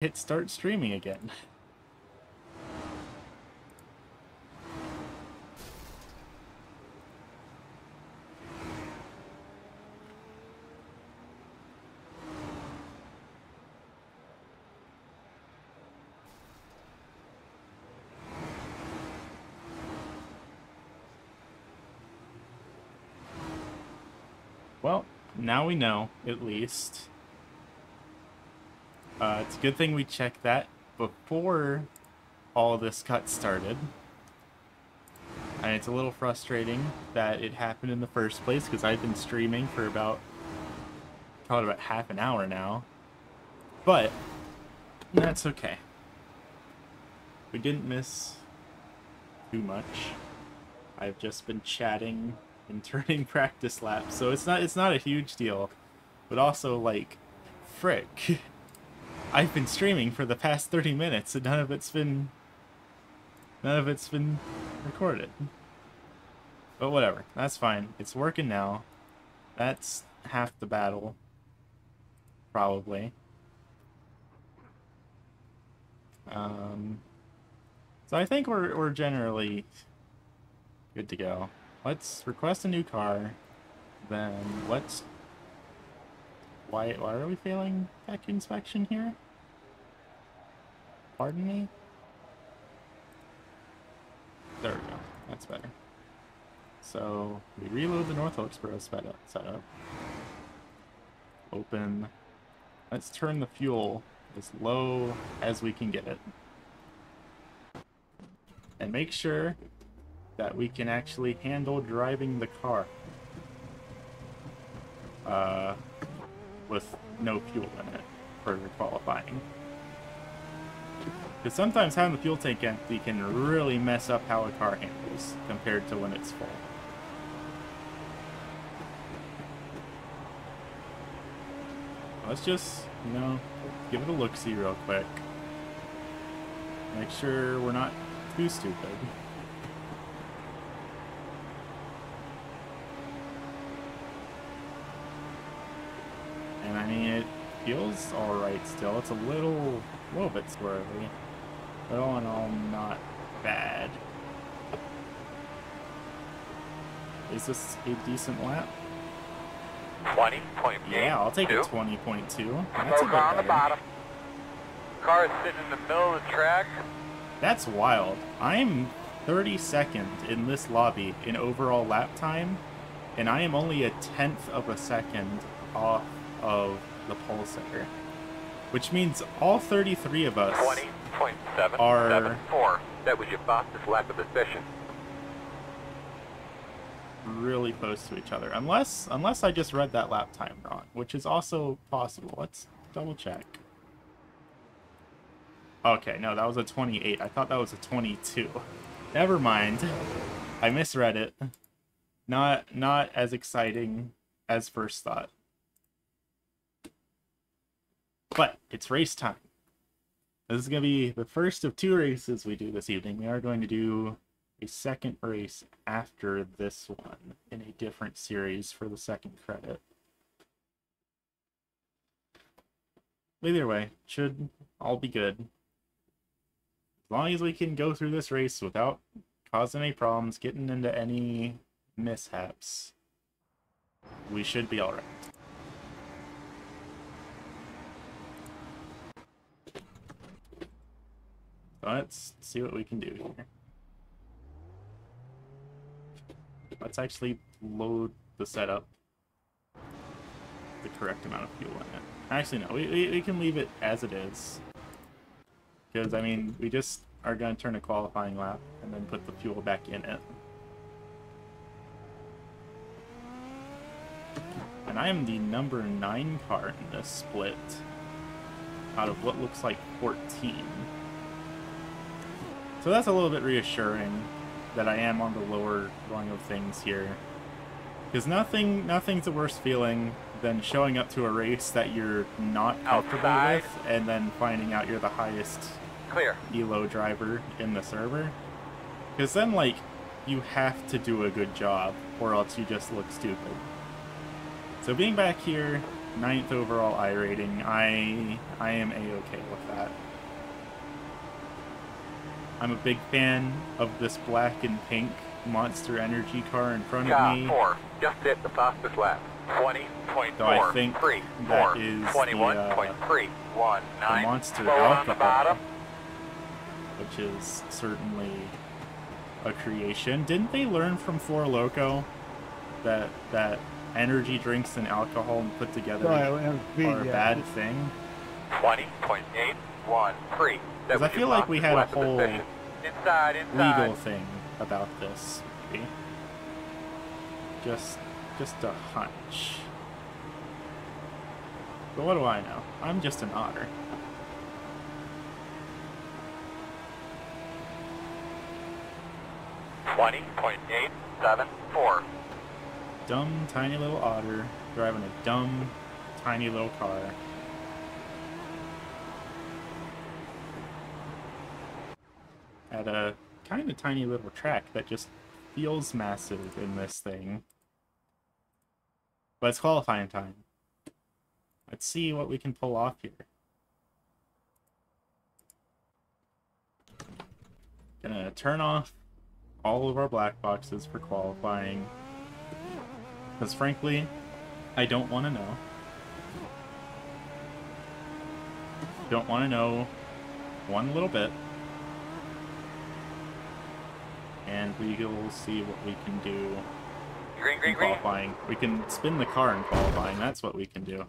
hit start streaming again. Well, now we know, at least. Uh, it's a good thing we checked that before all this cut started. And it's a little frustrating that it happened in the first place because I've been streaming for about probably about half an hour now. But that's okay. We didn't miss too much. I've just been chatting and turning practice laps, so it's not it's not a huge deal. But also like frick. I've been streaming for the past 30 minutes and none of it's been none of it's been recorded. But whatever, that's fine. It's working now. That's half the battle. Probably. Um so I think we're we're generally good to go. Let's request a new car. Then let's why, why are we failing tech inspection here? Pardon me? There we go. That's better. So, we reload the North Wilkesboro setup. Open. Let's turn the fuel as low as we can get it. And make sure that we can actually handle driving the car. Uh, with no fuel in it for qualifying. Because sometimes having the fuel tank empty can really mess up how a car handles compared to when it's full. Let's just, you know, give it a look-see real quick. Make sure we're not too stupid. I mean, it feels alright still. It's a little, little bit squirrely. But all in all, not bad. Is this a decent lap? 20.8. Yeah, I'll take a 20.2. That's a bit Smoke on the bottom. Car is sitting in the middle of the track. That's wild. I'm 32nd in this lobby in overall lap time, and I am only a tenth of a second off of the pole sitter. Which means all 33 of us 20.774. That was your fastest lap of the session. really close to each other. Unless unless I just read that lap time wrong, which is also possible. Let's double check. Okay, no, that was a 28. I thought that was a 22. Never mind. I misread it. Not not as exciting as first thought. But it's race time. This is going to be the first of two races we do this evening. We are going to do a second race after this one in a different series for the second credit. Either way, should all be good. As long as we can go through this race without causing any problems, getting into any mishaps, we should be alright. Let's see what we can do here. Let's actually load the setup the correct amount of fuel in it. Actually, no, we, we, we can leave it as it is. Because, I mean, we just are going to turn a qualifying lap and then put the fuel back in it. And I am the number 9 car in this split out of what looks like 14. So that's a little bit reassuring that I am on the lower rung of things here. Because nothing, nothing's a worse feeling than showing up to a race that you're not comfortable Outside. with and then finding out you're the highest Clear. elo driver in the server. Because then, like, you have to do a good job or else you just look stupid. So being back here, ninth overall iRating. I I am a-okay with that. I'm a big fan of this black and pink Monster Energy car in front of Car me. 4, just hit the fastest lap. 20.4, So I think 3, that 4, is the, 21.3, uh, 1, 9, Monster slow the Alcohol. which is certainly a creation. Didn't they learn from Four Loco that that energy drinks and alcohol put together Well, and speed, are a bad thing? 20.813. 'Cause I feel like we had a whole Inside, inside. Legal thing about this maybe. Just just a hunch. But what do I know? I'm just an otter. Twenty point eight seven four. Dumb tiny little otter driving a dumb tiny little car. At a kind of tiny little track that just feels massive in this thing. But it's qualifying time. Let's see what we can pull off here. Gonna turn off all of our black boxes for qualifying. Because frankly, I don't want to know. Don't want to know one little bit. And we will see what we can do Green, green, green. qualifying. We can spin the car in qualifying. That's what we can do.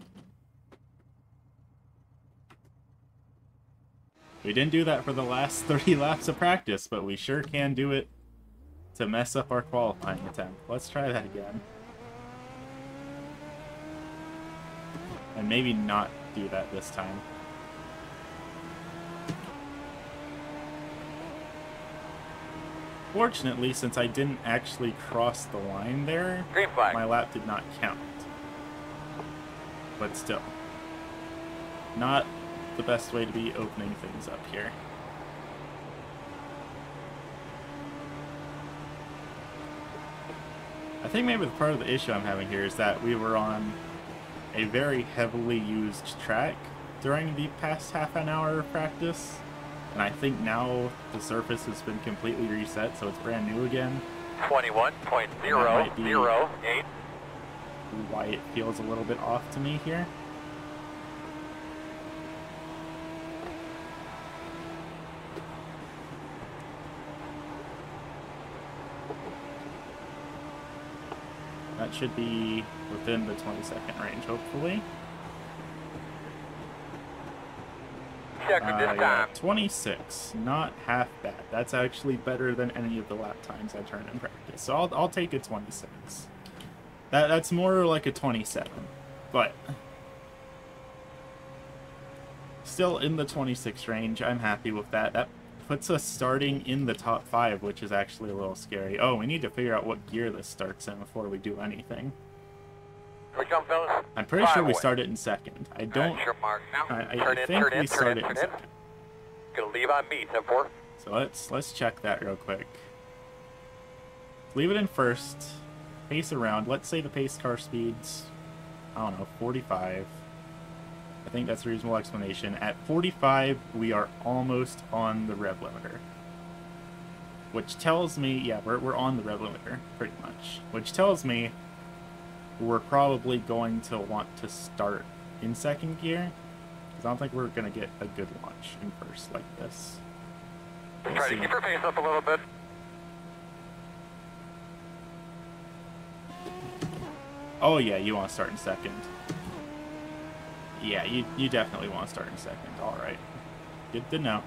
We didn't do that for the last 30 laps of practice, but we sure can do it to mess up our qualifying attempt. Let's try that again. And maybe not do that this time. Fortunately, since I didn't actually cross the line there, my lap did not count. But still. Not the best way to be opening things up here. I think maybe the part of the issue I'm having here is that we were on a very heavily used track during the past half an hour of practice. And I think now the surface has been completely reset, so it's brand new again. Twenty-one point That zero might be- zero eight. why it feels a little bit off to me here. That should be within the 20 second range, hopefully. Checker Uh, yeah, time. 26, not half bad. That's actually better than any of the lap times I turned in practice. So I'll, I'll take a 26. That that's more like a 27, but still in the 26 range. I'm happy with that. That puts us starting in the top five, which is actually a little scary. Oh, we need to figure out what gear this starts in before we do anything. Here we come, fellas. I'm pretty sure we started in second. I don't. That's your mark now. I, I, turn I in, think turn we started in, in turn in. second. Gonna leave on me, 10-4. So let's let's check that real quick. Leave it in first. Pace around. Let's say the pace car speeds, I don't know, 45. I think that's a reasonable explanation. At 45, we are almost on the rev limiter. Which tells me, yeah, we're, we're on the rev limiter, pretty much. Which tells me we're probably going to want to start in second gear. Because I don't think we're going to get a good launch in first like this. We'll Try to keep your pace up a little bit. Oh yeah, you want to start in second. Yeah, you you definitely want to start in second. All right, good to know.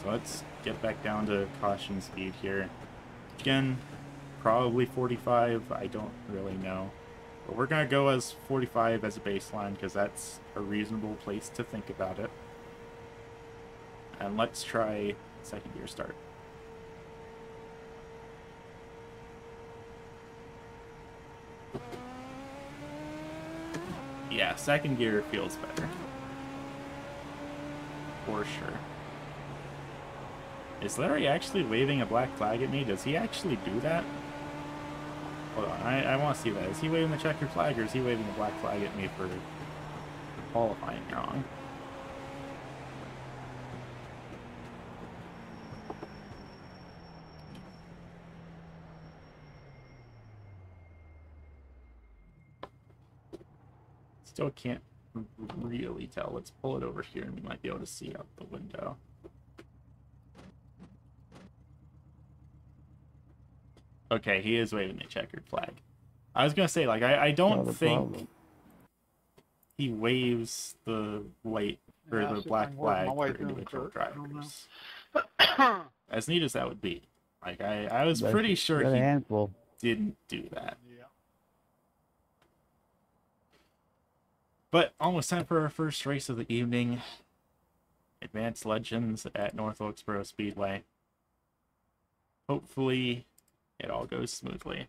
So let's get back down to caution speed here. Again, probably 45. I don't really know, but we're gonna go as 45 as a baseline because that's a reasonable place to think about it. And let's try second gear start. Yeah, second gear feels better. For sure. Is Larry actually waving a black flag at me? Does he actually do that? Hold on, I, I want to see that. Is he waving the checkered flag or is he waving the black flag at me for qualifying wrong? Still can't really tell. Let's pull it over here and we might be able to see out the window. Okay, he is waving the checkered flag. I was gonna say, like, I, I don't Not think problem. he waves the white or Yeah, the see if I black can work my flag for individual clerk. I don't know. drivers. As neat as that would be. Like I, I was But pretty sure he handful. didn't do that. Yeah. But almost time for our first race of the evening. Advanced Legends at North Wilkesboro Speedway. Hopefully, it all goes smoothly.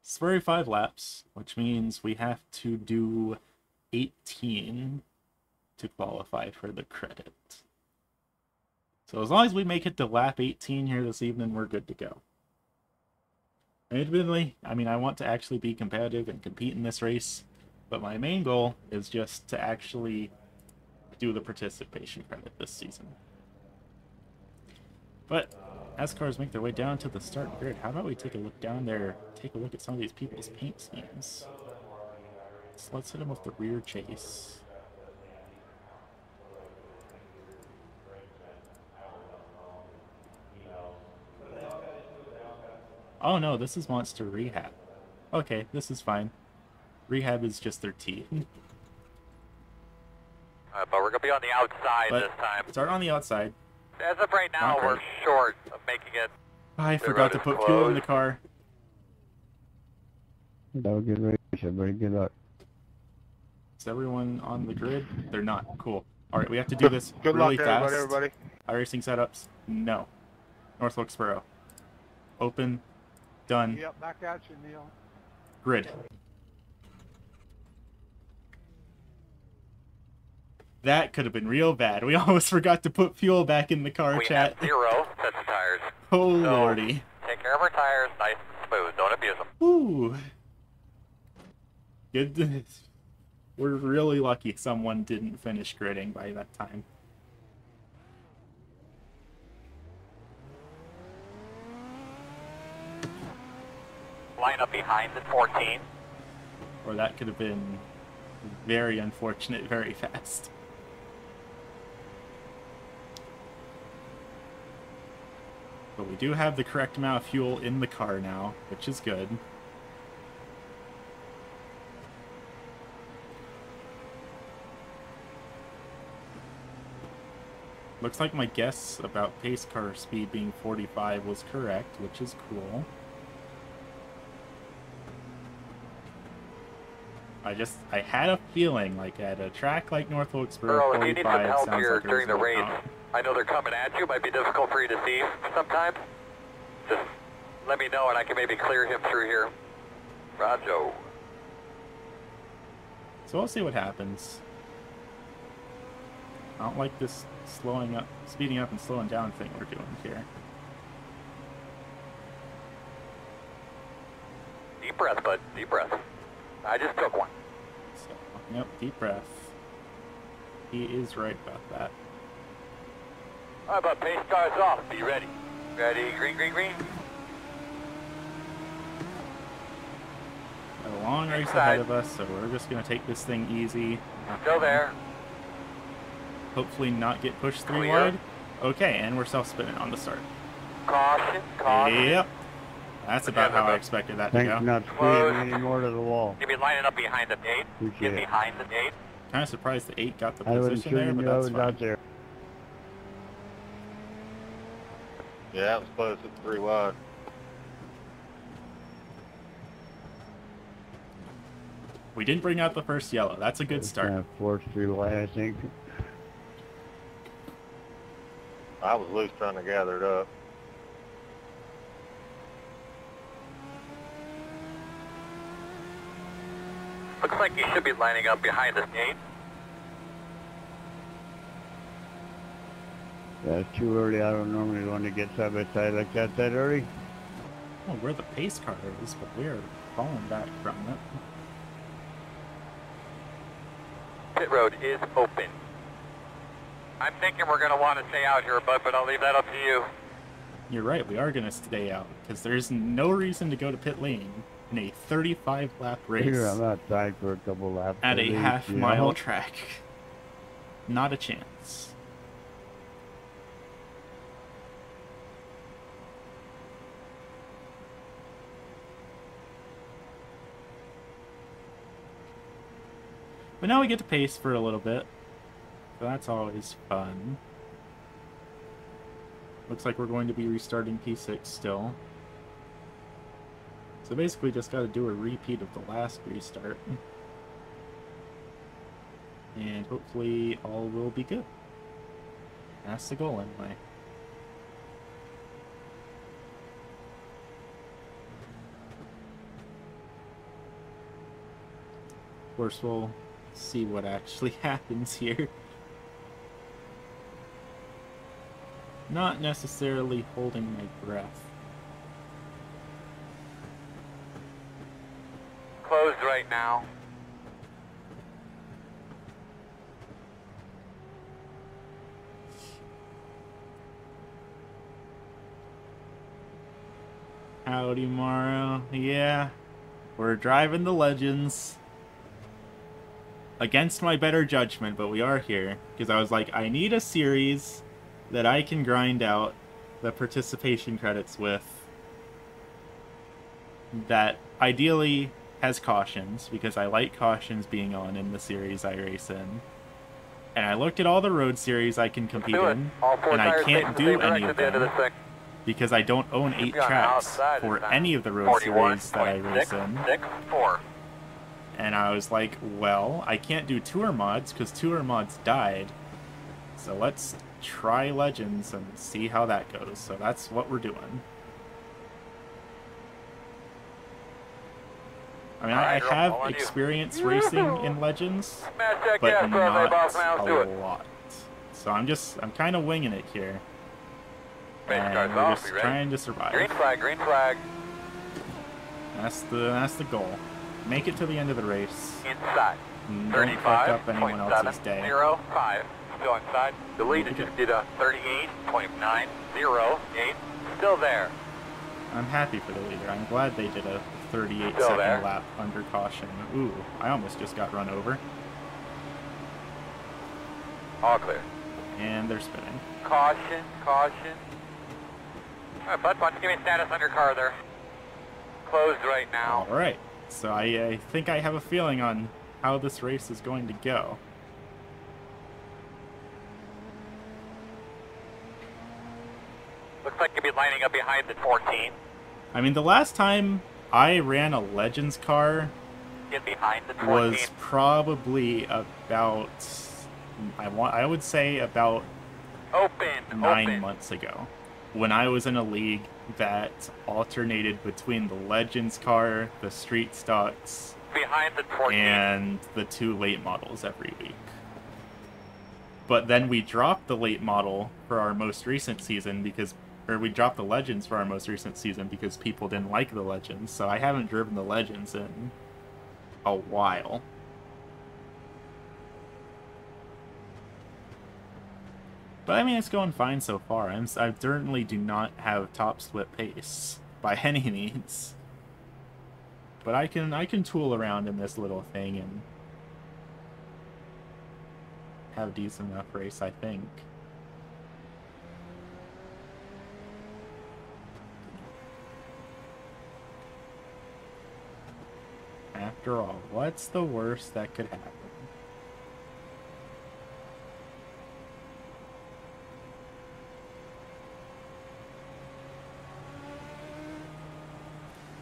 It's 35 laps, which means we have to do 18 to qualify for the credit. So as long as we make it to lap 18 here this evening, we're good to go. Admittedly, I mean, I want to actually be competitive and compete in this race, but my main goal is just to actually do the participation credit this season. But as cars make their way down to the start grid, how about we take a look down there, take a look at some of these people's paint schemes. So let's hit them with the rear chase. Oh no, this is Monster Rehab. Okay, this is fine. Rehab is just their T. Uh, but we're gonna be on the outside But- this time. Start on the outside. As of right now, Not we're short of making it. I forgot to is put fuel in the car. That was a good race. Everybody, good luck. Is everyone on the grid? They're not. Cool. All right, we have to do this Good really luck, fast. everybody, everybody. iRacing setups? No. North Wilkesboro. Open. Done. Yep, back at you, Neil. Grid. That could have been real bad. We almost forgot to put fuel back in the car, we chat. zero sets of tires. Oh So- lordy. Take care of our tires, nice and smooth. Don't abuse them. Ooh. Good. We're really lucky someone didn't finish gridding by that time. Line up behind the 14. Or that could have been very unfortunate very fast. But we do have the correct amount of fuel in the car now, which is good. Looks like my guess about pace car speed being 45 was correct, which is cool. I just I had a feeling like at a track like North Wilkesboro, Earl, if you need some 45 help sounds here like it during the was race, out. I know they're coming at you. Might be difficult for you to see sometimes. Just let me know and I can maybe clear him through here. Rojo. So we'll see what happens. I don't like this slowing up, speeding up and slowing down thing we're doing here. Deep breath, bud. Deep breath. I just took one. So, yep, deep breath. He is right about that. All right, but pace car's off. Be ready. Ready? Green, green, green. Got a long race Inside. ahead of us, so we're just gonna take this thing easy. Still there. Hopefully not get pushed three Clear. wide. Okay, and we're self-spinning on the start. Caution, caution. Yep. That's about how I expected that to Thanks go. not Close. any more to the wall. Give me lining up behind the gate. Appreciate Get behind the gate. Kind of surprised the eight got the I position there, but that's fine. out there. Yeah, it was close. It's three wide. We didn't bring out the first yellow. That's a good start. Kind of forced through the way, I think. I was loose trying to gather it up. Looks like you should be lining up behind this gate. That's too early. I don't normally want to get side by side like that that early. Well, where the pace car is, but we're falling back from it. Pit road is open. I'm thinking we're going to want to stay out here, bud, but I'll leave that up to you. You're right, we are going to stay out, because there's no reason to go to pit lane in a 35 lap race Here, I'm outside for a couple laps. at a least, half mile know? track. Not a chance. But now we get to pace for a little bit. So that's always fun. Looks like we're going to be restarting P6 still. So basically just gotta do a repeat of the last restart. And hopefully all will be good. That's the goal anyway. Of course, we'll see what actually happens here. Not necessarily holding my breath. Closed right now. Howdy, Morrow. Yeah, we're driving the Legends. Against my better judgment, but we are here. Because I was like, I need a series that I can grind out the participation credits with. That ideally has cautions, because I like cautions being on in the series I race in. And I looked at all the road series I can compete in, and I can't do any of at the of them because I don't own eight Be on the tracks for any of the road series that I race 41.6, in. And I was like, well, I can't do tour mods because tour mods died. So let's try Legends and see how that goes. So that's what we're doing. I mean, I, I have on you. experience racing in Legends, but gas, bro. Lay not off now. Let's do a lot. So I'm just, I'm kind of winging it here. And we're off. just trying to survive. Green flag, green flag. That's the that's the goal. Make it to the end of the race. Inside. and Don't fuck up anyone else's 35.705. day. Still inside. Deleted. Okay. Just did a 38.908. Still there. I'm happy for the leader. I'm glad they did a 38 Still second there. lap under caution. Ooh, I almost just got run over. All clear. And they're spinning. Caution, caution. Alright, bud, why don't give me status on your car there? Closed right now. Alright, so I, I think I have a feeling on how this race is going to go. Looks like you'll be lining up behind the 14. I mean, the last time I ran a Legends car Get behind the 14. was probably about, I want, I would say about open, nine open. months ago when I was in a league that alternated between the Legends car, the Street Stocks, Behind the and the two late models every week. But then we dropped the late model for our most recent season because, or we dropped the Legends for our most recent season because people didn't like the Legends. So I haven't driven the Legends in a while. But I mean, it's going fine so far. I'm, I certainly do not have top split pace by any means. But I can I can tool around in this little thing and have a decent enough race, I think. After all, what's the worst that could happen?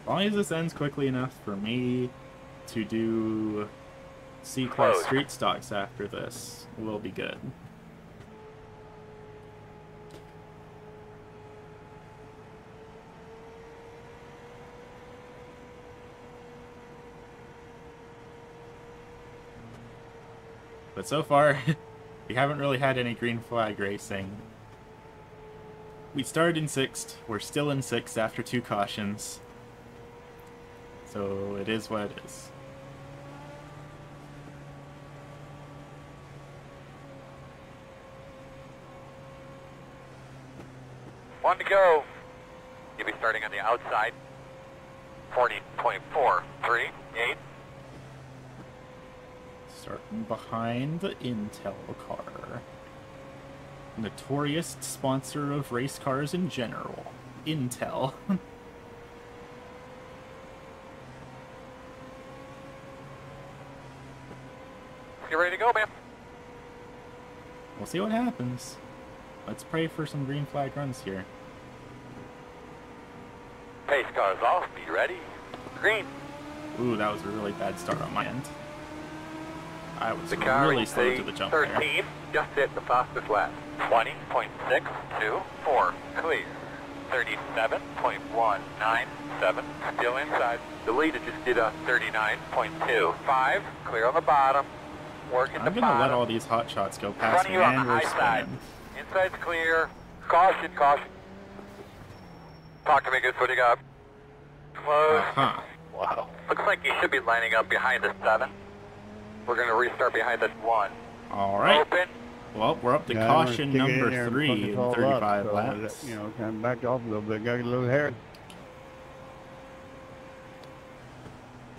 As long as this ends quickly enough for me to do C-Class street stocks after this, we'll be good. But so far, we haven't really had any green flag racing. we started in sixth. We're still in sixth after two cautions. So it is what it is. One to go. You'll be starting on the outside. 40.438. Starting behind the Intel car. Notorious sponsor of race cars in general. Intel. You ready to go, man? We'll see what happens. Let's pray for some green flag runs here. Pace cars off. Be ready. Green. Ooh, that was a really bad start on my end. I was The car really slow to the jump there. 13 just hit the fastest lap. 20.624. Clear. 37.197. Still inside. The leader just did a 39.25. Clear on the bottom. Working I'm the gonna let all these hot shots go past me, you on the and we're spinning. Inside's clear. Caution, caution. Talk to me, good. What do you got? Close. Uh-huh. Wow. Looks like you should be lining up behind the seven. We're gonna restart behind this one. All right. Open. Well, we're up to Yeah, caution stick in number three in us all up, 35 so, laps. You know, kind of backed off a little bit, got a little hair.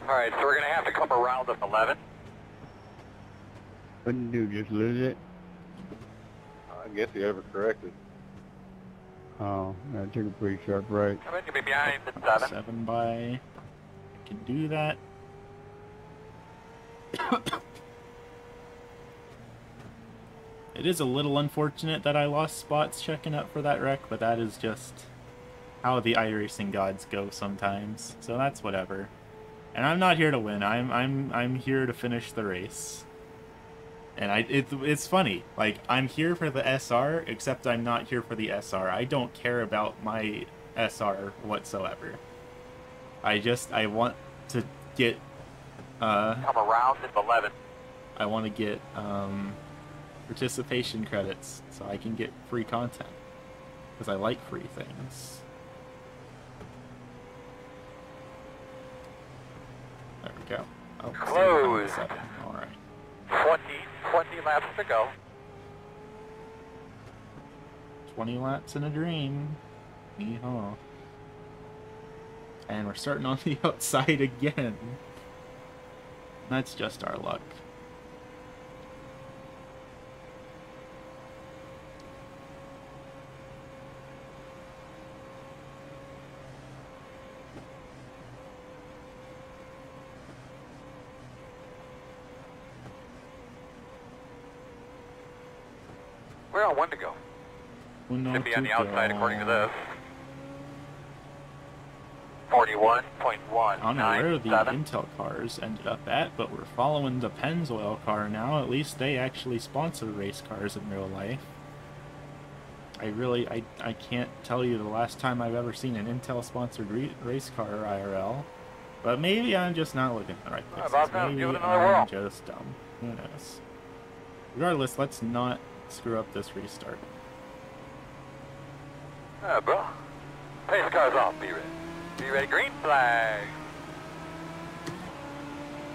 All right, so we're gonna have to come around this 11. Wouldn't do, just lose it. I guess he overcorrected. Oh, I took a pretty sharp right. I'm gonna be behind the seven. Seven by. I can do that. it is a little unfortunate that I lost spots checking up for that wreck, but that is just how the iRacing gods go sometimes. So that's whatever. And I'm not here to win. I'm I'm I'm here to finish the race. And I it, it's funny. Like I'm here for the SR, except I'm not here for the SR. I don't care about my SR whatsoever. I just I want to get uh Come around this 11. I want to get um participation credits so I can get free content because I like free things. There we go. Oh, Closed. All right. 20, 20 laps to go. 20 laps in a dream. Yeehaw. And we're starting on the outside again. That's just our luck. We're one to go. Uno Should be on the outside according to this. 41.197. I don't know where the Intel cars ended up at, but we're following the Pennzoil car now. At least they actually sponsor race cars in real life. I really, I, I can't tell you the last time I've ever seen an Intel sponsored re- race car IRL. But maybe I'm just not looking at the right places. Maybe give it another I'm just dumb. Who knows? Regardless, let's not screw up this restart. Yeah, bro. Pace cars off. Be ready. Be ready. Green flag.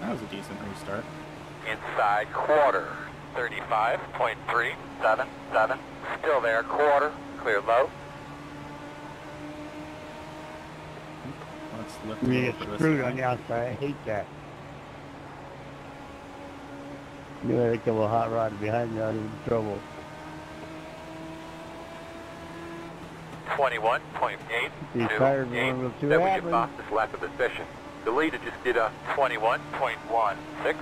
That was a decent restart. Inside quarter. 35.377. Still there. Quarter. Clear low. Let's lift You it get over screwed on the outside, I hate that. You had a couple of hot rods behind you, I'd be in trouble. 21.8. These tires were a little too That was your fastest lap of the session. The leader just did a 21.16.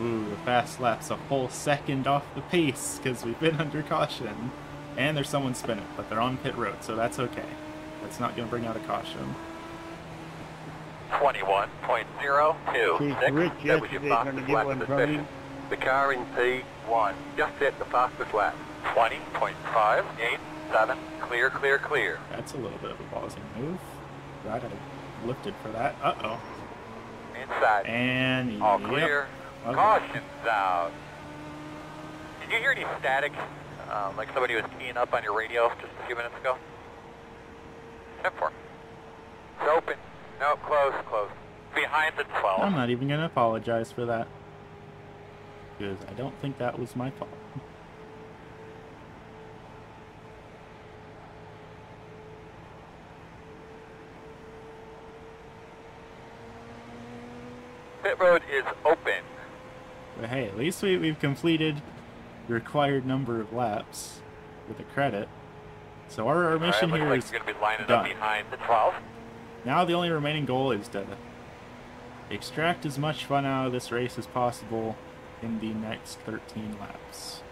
Ooh, the fast lap's a full second off the pace because we've been under caution. And there's someone spinning, but they're on pit road, so that's okay. That's not going to bring out a caution. 21.026. See, Rich that was your yesterday fastest gonna get lap one of the from session. The car in P1 just set the fastest lap. 20.587. Clear, clear, clear. That's a little bit of a ballsy move. Glad I lifted for that. Uh-oh. Inside. And, All yep. clear. Okay. Caution's out. Did you hear any static? Um, like somebody was keying up on your radio just a few minutes ago. 10 4. It's open. No, close, close. Behind the 12. I'm not even gonna apologize for that. Because I don't think that was my fault. Pit road is open. But hey, at least we, we've completed the required number of laps with a credit. So our, our mission Alright, here looks is going to be lining done. up behind the 12. Now the only remaining goal is to extract as much fun out of this race as possible in the next 13 laps.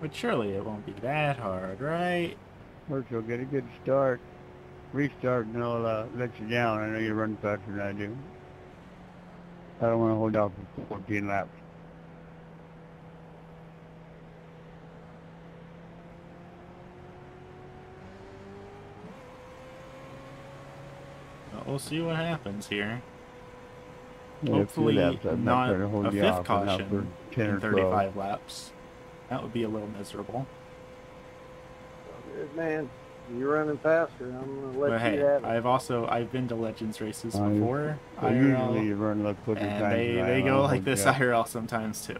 But surely it won't be that hard, right? First, you'll get a good start. Restart, and I'll uh, let you down. I know you're running faster than I do. I don't want to hold out for 14 laps. But we'll see what happens here. Yeah, Hopefully laps, I'm not trying to hold a you fifth off, caution for 10 in or 12. 35 laps. That would be a little miserable. Good man. You're running faster. I'm gonna let but you hey, have it. I've also I've been to Legends races Uh, before, I usually IRL, you run a little quicker and times they they go like this you up. IRL sometimes too.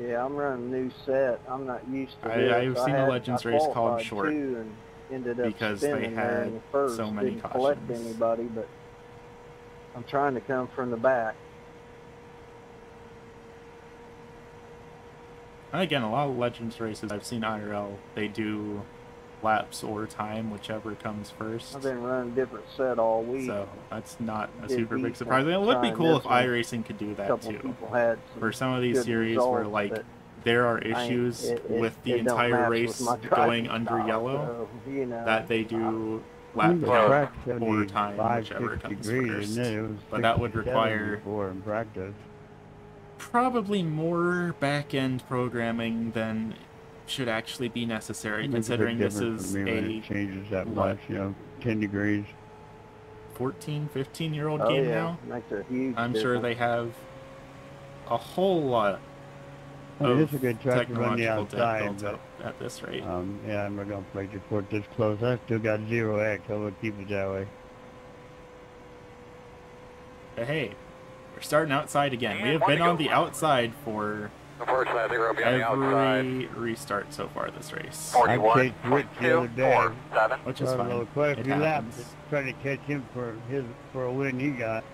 Yeah, I'm running a new set. I'm not used to I- this. I've seen a Legends race called Short and ended up because they spinning had the first. so many Didn't collect cautions. anybody, but I'm trying to come from the back. And again, a lot of Legends races I've seen IRL, they do laps or time, whichever comes first. I've been running a different set all week. So that's not a super big surprise. And it would be cool if one. iRacing could do that too. had some For some of these series where like there are issues it- it- with the entire race going driving under style, yellow so, you know, that they do I lap the count. or time, 75, whichever comes degrees, first. isn't it? It was But that would require- before in practice. Probably more back end programming than should actually be necessary, It makes a big considering this is for when a it changes that what? much, you know, 10 degrees. 14, 15 year old oh game yeah, now. makes a huge I'm sure they have a whole lot I of it's a good track to run the technological debt outside, but at this rate. um, yeah, I'm not gonna play the court this close. I still got zero X. I would keep it that way. But hey, we're starting outside again. We have been on the outside for Unfortunately, I think we'll be on the outside. every restart so far this race, I chased Rick the other day. 41.247. which is fine. quite a It few laps, trying to catch him for his for a win he got.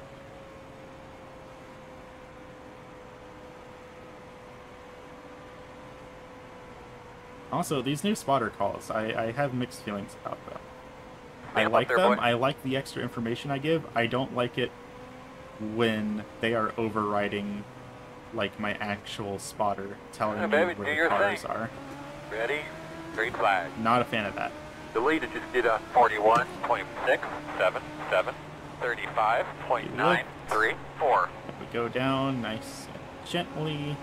Also, these new spotter calls, I, I have mixed feelings about them. I like there, them. boy. I like the extra information I give. I don't like it when they are overriding like my actual spotter telling Yeah, me baby, where the cars thing. are. Ready? Green flag. Not a fan of that. The lead is just did a 41.677, 35.934. We go down nice and gently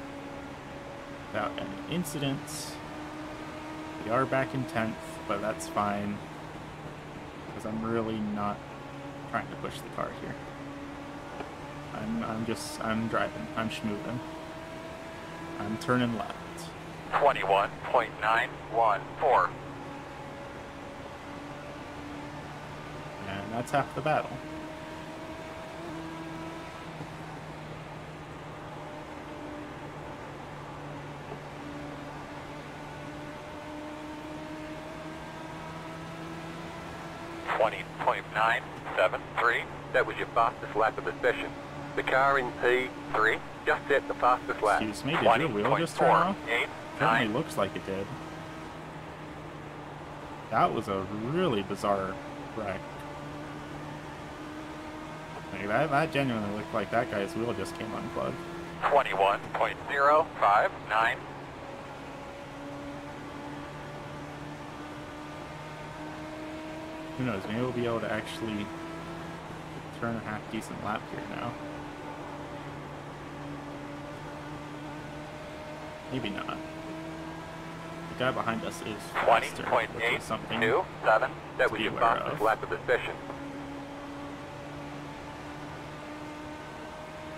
without any incidents. We are back in 10th, but that's fine because I'm really not trying to push the car here. I'm, I'm just, I'm driving. I'm schmooving. I'm turning left. 21.914. And that's half the battle. Twenty point nine seven three. That was your fastest lap of the session. The car in P3 just set the fastest lap. Excuse me, did your wheel just turn off? 20.489. Certainly looks like it did. That was a really bizarre wreck. Like that, that genuinely looked like that guy's wheel just came unplugged. 21.059. Who knows? Maybe we'll be able to actually turn a half decent lap here now. Maybe not. The guy behind us is Twenty faster, point which is something. two seven. That to was be your aware of. lap of the session.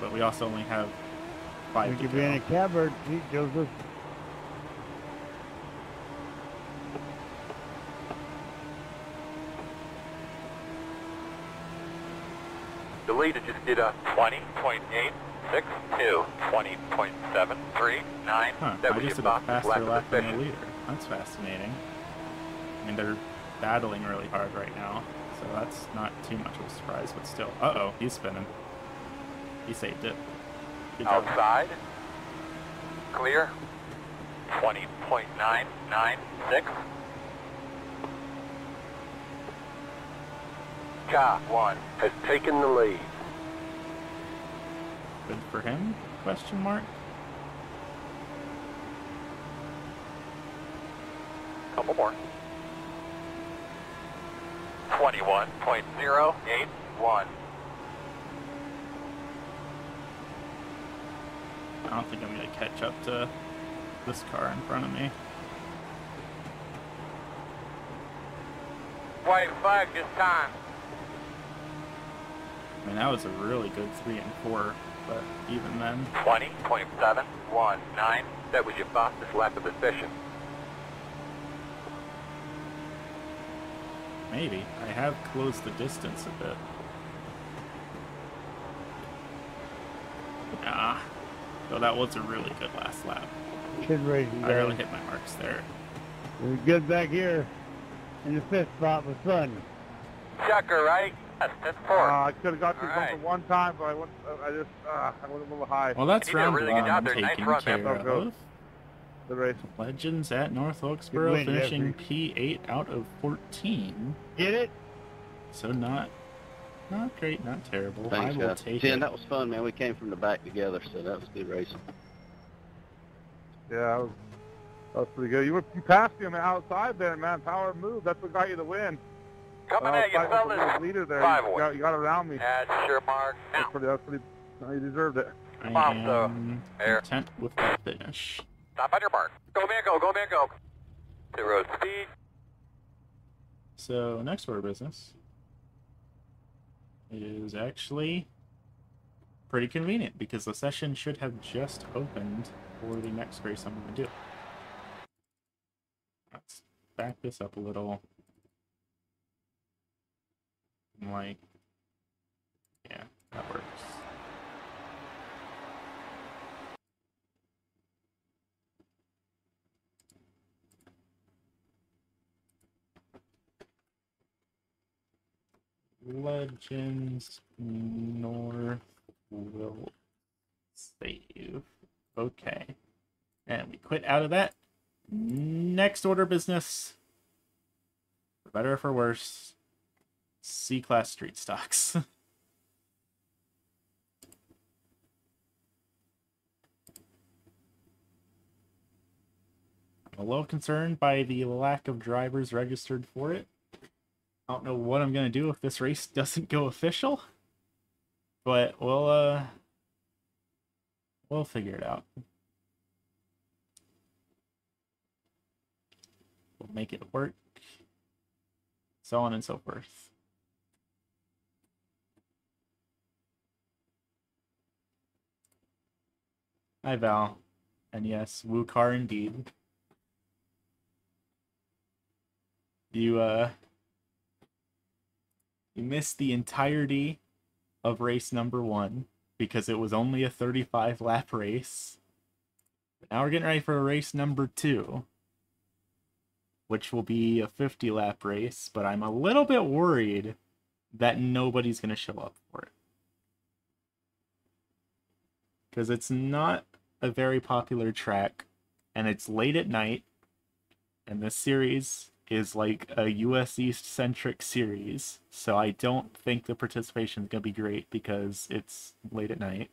But we also only have five We to could be in a go. cupboard, Joseph. The leader just did a 20.862, 20.739. Huh, That I just did a faster lap of lap the than the leader. That's fascinating. I mean, they're battling really hard right now, so that's not too much of a surprise, but still. Uh-oh, he's spinning. He saved it. Good job. Outside. Clear. 20.996. Car 1 has taken the lead. Good for him? Question mark. Couple more. 21.081. I don't think I'm gonna catch up to this car in front of me. White flag this time. I mean, that was a really good three and four, but even then, 20.719. That was your fastest lap of the session. maybe. I have closed the distance a bit. Ah, though that was a really good last lap. Kid racing I really hit my marks there. We're good back here in the fifth spot with fun. Chucker, right? That's 10 Uh, I could have got to All bumper right. one time, but I went. I just. Uh, I went a little high. Well, that's You did a round really good one job there. Nice run, care man. Go, go. of. the race. Legends at North Good Wilkesboro win, finishing Jeffrey. P8 out of 14. Get it? So not not great, not terrible. Thanks, I will guys. take Jen, it. that was fun, man. We came from the back together, so that was good racing. Yeah, that was, that was pretty good. You were you passed me on the outside there, man. Power move. That's what got you the win. Coming I was at you, fighting the fellas. leader there. Five You got, you got around me. That's your mark. That's pretty. That's pretty. no, You deserved it. I Wow, so, am there. content with the finish. stop on your mark. Go, man, go. Go, man, go. Zero speed. So next order of business is actually pretty convenient because the session should have just opened for the next race I'm going to do. Let's back this up a little. Like, yeah, that works. Legends North will save. Okay. And we quit out of that. Next order business. For better or for worse. C class street stocks. I'm a little concerned by the lack of drivers registered for it. I don't know what I'm gonna do if this race doesn't go official, but we'll uh we'll figure it out. We'll make it work. So on and so forth. Hi Val. And yes, Wu car indeed. You uh you missed the entirety of race number one because it was only a 35 lap race. But now we're getting ready for race number two, which will be a 50 lap race, but I'm a little bit worried that nobody's going to show up for it. Because it's not a very popular track, and it's late at night, and this series is like a US East centric series, so I don't think the participation is going to be great because it's late at night.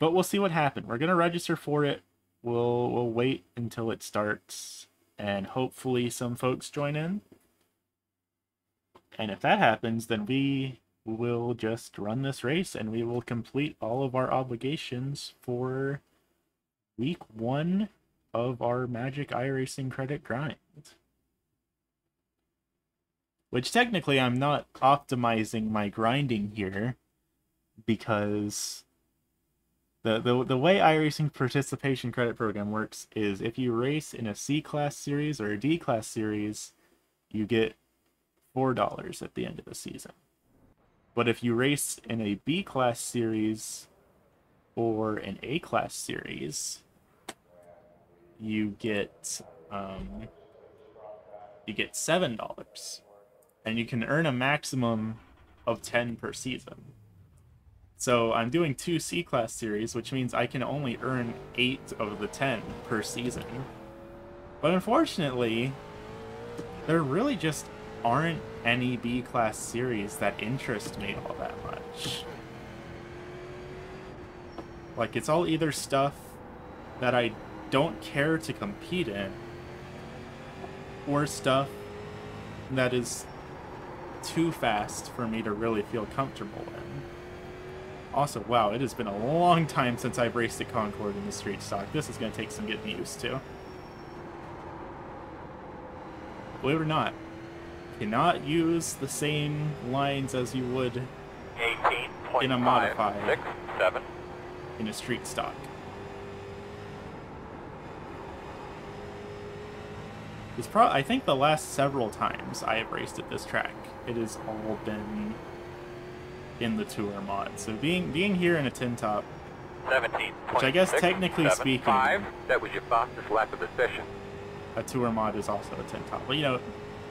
But we'll see what happens. We're going to register for it. We'll we'll wait until it starts and hopefully some folks join in. And if that happens, then we will just run this race and we will complete all of our obligations for week 1 of our Magic iRacing credit grind. Which technically I'm not optimizing my grinding here because the, the the way iRacing participation credit program works is if you race in a C class series or a D class series, you get four dollars at the end of the season. But if you race in a B class series or an A class series, you get um, you get seven dollars, and you can earn a maximum of ten per season. So I'm doing two C class series, which means I can only earn eight of the ten per season. But unfortunately, there really just aren't any B class series that interest me all that much. Like, it's all either stuff that I don't care to compete in, or stuff that is too fast for me to really feel comfortable in. Also, wow, it has been a long time since I've raced a Concord in the street stock. This is going to take some getting used to. Believe it or not, cannot use the same lines as you would In a modified. 6, 7. in a street stock. It's pro- I think the last several times I have raced at this track, it has all been in the tour mod. So being being here in a tin top, 17. Which I guess technically speaking- 5. That was your fastest lap of the session. a tour mod is also a tin top. But you know,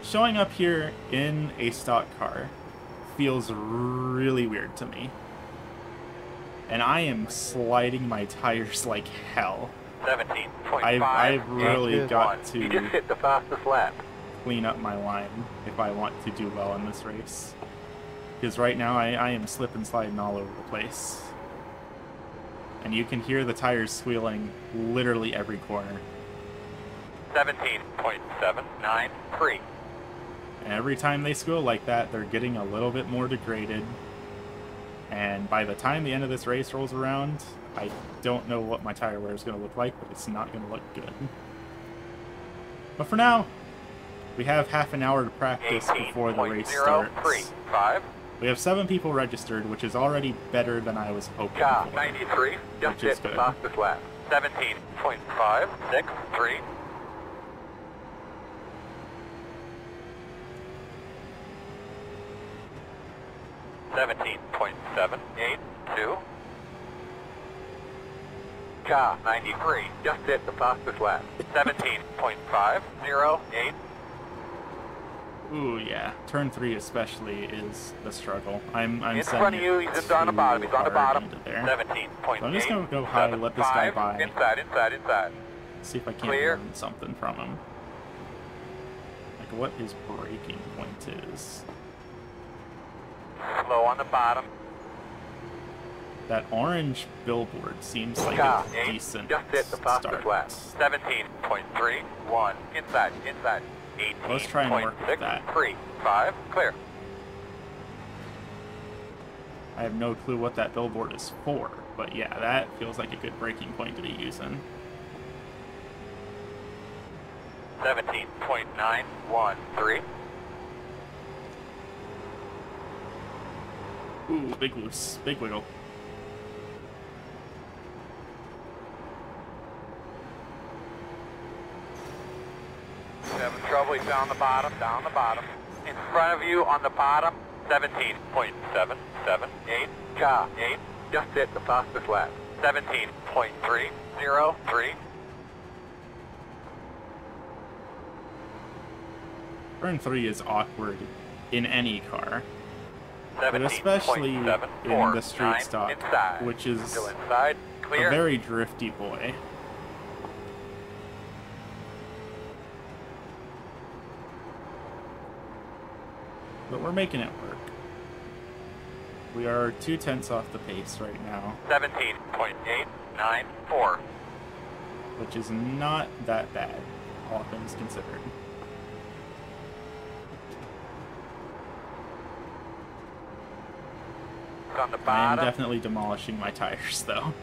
showing up here in a stock car feels really weird to me. And I am sliding my tires like hell. 17.5. I've- I've really 8, got 1. to- You just hit the fastest lap. clean up my line if I want to do well in this race. Because right now I, I am slip and sliding all over the place. And you can hear the tires squealing literally every corner. 17.793. Every time they squeal like that, they're getting a little bit more degraded. And by the time the end of this race rolls around, I don't know what my tire wear is going to look like, but it's not going to look good. But for now, we have half an hour to practice before the race starts. We have seven people registered, which is already better than I was hoping Car for. 93. Just hit fastest lap. 17.563. Seventeen point seven eight two. Car ninety three. Just hit the fastest lap. Seventeen point five zero eight. Ooh, yeah. Turn three especially is the struggle. I'm I'm In front of you, he's on the bottom. He's on the bottom. Seventeen point So I'm just gonna go high, let this guy by. Inside, inside, inside. See if I can't Clear. learn something from him. Like what his breaking point is. Low on the bottom. That orange billboard seems like a eight, decent Just hit the fastest lap. 17.31. Inside, inside. 18. Let's try and work with that. 3, 5, clear. I have no clue what that billboard is for, but yeah, that feels like a good breaking point to be using. 17.913. Ooh, big loose, big wiggle. Having trouble. He's down the bottom. Down the bottom. In front of you on the bottom. Seventeen point seven seven eight. Car eight. Just hit the fastest lap. Seventeen point three zero three. Turn three is awkward in any car, but especially in the street stock, inside. which is inside. a very drifty boy. But we're making it work. We are two tenths off the pace right now, 17.894. which is not that bad, all things considered. On the I am definitely demolishing my tires, though.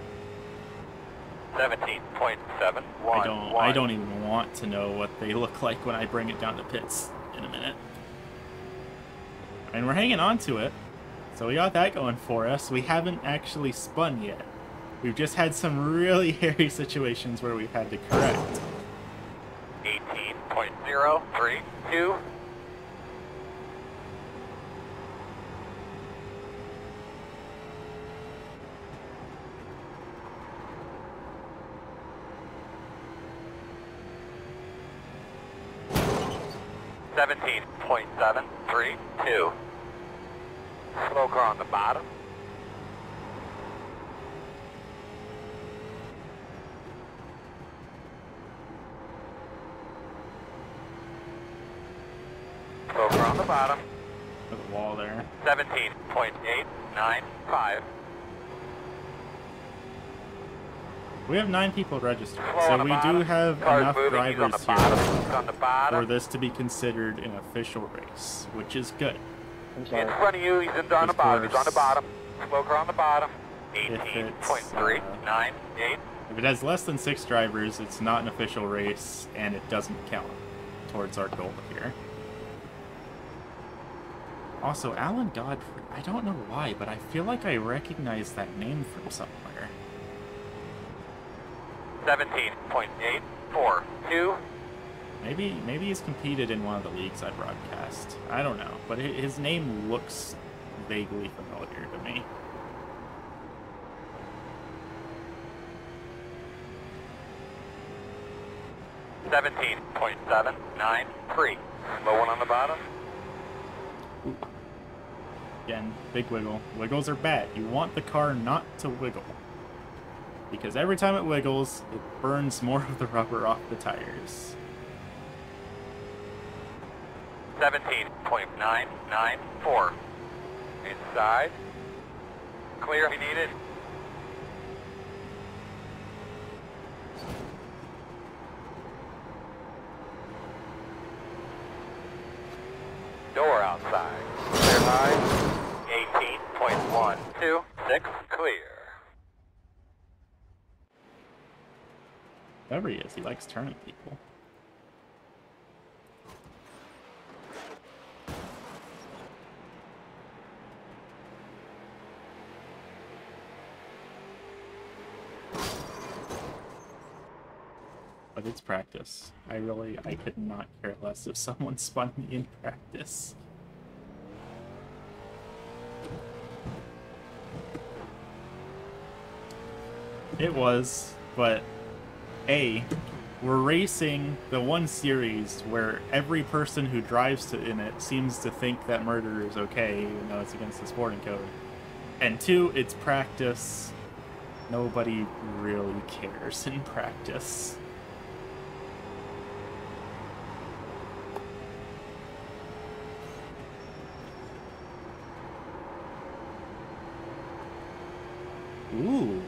17.7. I don't I don't even want to know what they look like when I bring it down to pits in a minute. And we're hanging on to it. So we got that going for us. We haven't actually spun yet. We've just had some really hairy situations where we've had to correct. 18.032. 17.732. Slow car on the bottom. Slow car on the bottom. There's a wall there. 17.895. We have nine people registered, so we do have Car's enough moving. He's on the drivers here He's on the for this to be considered an official race, which is good. In front of you, he's in, on the bottom. He's on the bottom. Slow car on the bottom. If it's, Eighteen uh, point three nine eight. If it has less than six drivers, it's not an official race, and it doesn't count towards our goal here. Also, Alan Godfrey, I don't know why, but I feel like I recognize that name from somewhere. Seventeen point eight four two. Maybe maybe he's competed in one of the leagues I broadcast. I don't know, but his name looks vaguely familiar to me. Seventeen point seven nine three. Slow one on the bottom. Again, big wiggle. Wiggles are bad. You want the car not to wiggle. Because every time it wiggles, it burns more of the rubber off the tires. Seventeen point nine nine four. Inside. Clear if you need it. Door outside. Clear high. Eighteen point one two six. Clear. Whoever he is, he likes turning people. But it's practice. I really, I could not care less if someone spun me in practice. It was, but A, we're racing the one series where every person who drives to, in it seems to think that murder is okay, even though it's against the sporting code. And two, it's practice. Nobody really cares in practice. Ooh.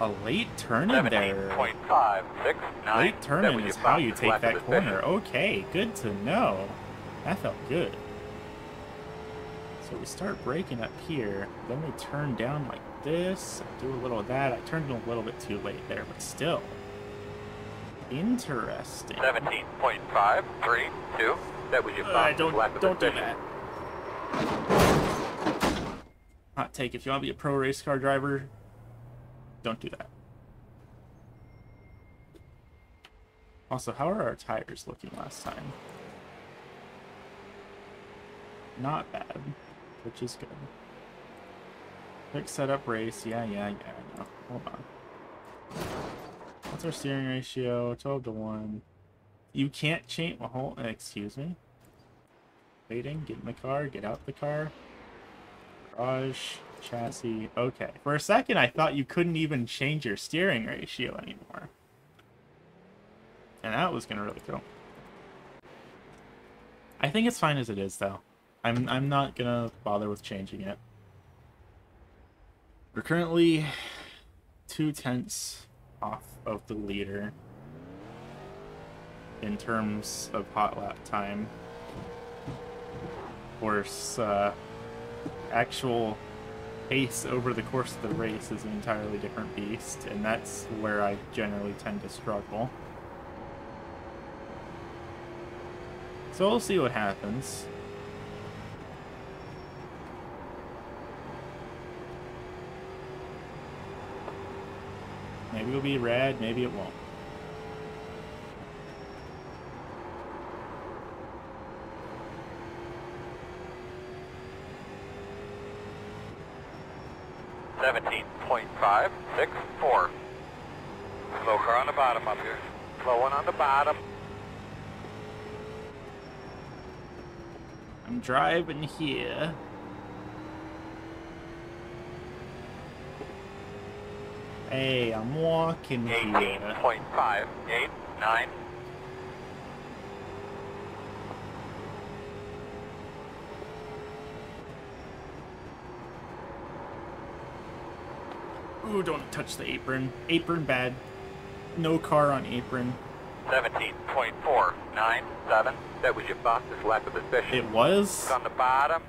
A late turn in there. Late turn-in is how you take that corner. Okay, good to know. That felt good. So we start breaking up here, then we turn down like this, do a little of that. I turned in a little bit too late there, but still. Interesting. Seventeen point five three two. That was your Uh, don't don't do that. Hot take, if you want to be a pro race car driver, don't do that. Also, how are our tires looking last time? Not bad, which is good. Quick setup race, yeah, yeah, yeah, I know. Hold on. What's our steering ratio? 12 to 1. You can't change, well, hold, excuse me. Waiting, get in the car, get out the car. Garage, chassis, okay. For a second, I thought you couldn't even change your steering ratio anymore. And that was gonna really kill. I think it's fine as it is, though. I'm I'm not gonna bother with changing it. We're currently two tenths off of the leader in terms of hot lap time. Of course, uh, actual pace over the course of the race is an entirely different beast, and that's where I generally tend to struggle. So we'll see what happens. Maybe it'll be red, maybe it won't. Seventeen point five six four. Slow car on the bottom up here. Slow one on the bottom. I'm driving here. Hey, I'm walking Eighteen here. point five eight nine. Ooh, don't touch the apron. Apron bad. No car on apron. Seventeen point four nine seven. That was your fastest lap of the session. It was. It's on the bottom.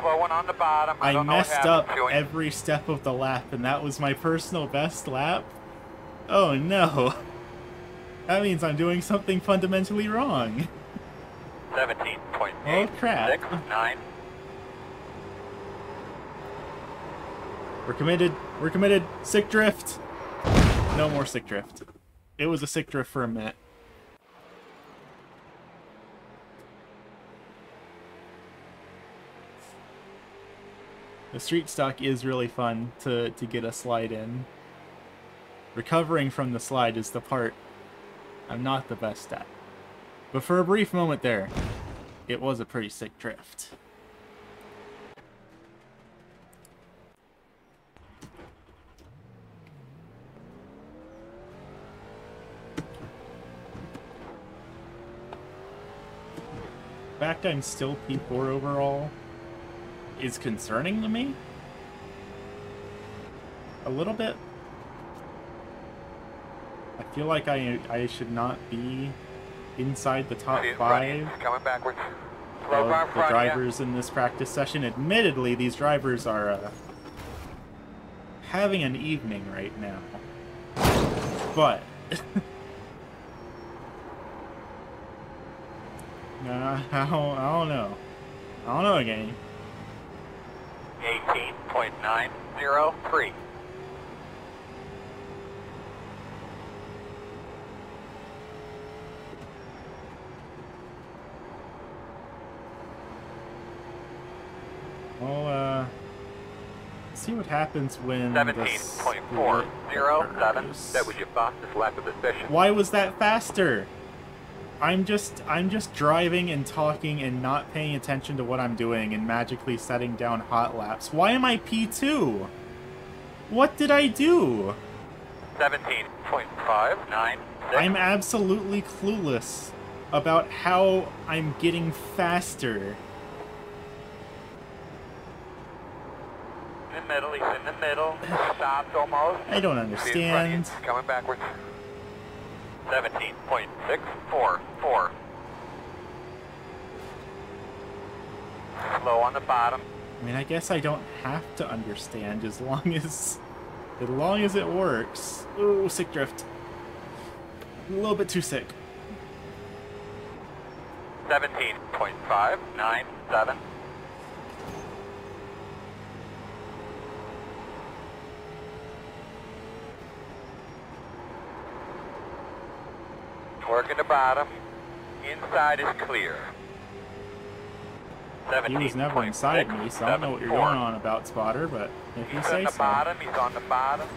Slow one on the bottom. I, I messed up every step of the lap, and that was my personal best lap? Oh no. That means I'm doing something fundamentally wrong. Seventeen point Oh, eight crap. six nine. Oh, We're committed. We're committed. Sick drift. No more sick drift. It was a sick drift for a minute. The street stock is really fun to, to get a slide in. Recovering from the slide is the part I'm not the best at. But for a brief moment there, it was a pretty sick drift. Fact I'm still P4 overall is concerning to me. A little bit. I feel like I I should not be inside the top See it in front of you. five Coming backwards. Slow of the front of you. drivers in this practice session. Admittedly, these drivers are uh, having an evening right now. But nah, I don't, I don't know. I don't know again. Eighteen point nine zero three. Well, uh, see what happens when the Seventeen point four split zero seven. occurs. That was your fastest lap of the session. Why was that faster? I'm just I'm just driving and talking and not paying attention to what I'm doing and magically setting down hot laps. Why am I P2? What did I do? Seventeen point five nine six. I'm absolutely clueless about how I'm getting faster. in the middle. He's in the middle. Stopped almost. I don't See it in front of you. understand. Coming backwards. 17.644. Slow on the bottom. I mean, I guess I don't have to understand as long as, as long as it works. Ooh, sick drift. A little bit too sick. 17.597. at the bottom. Inside is clear. He was never inside me, so I don't know what you're going on about, Spotter, but if he says so. He's on the bottom, he's on the bottom.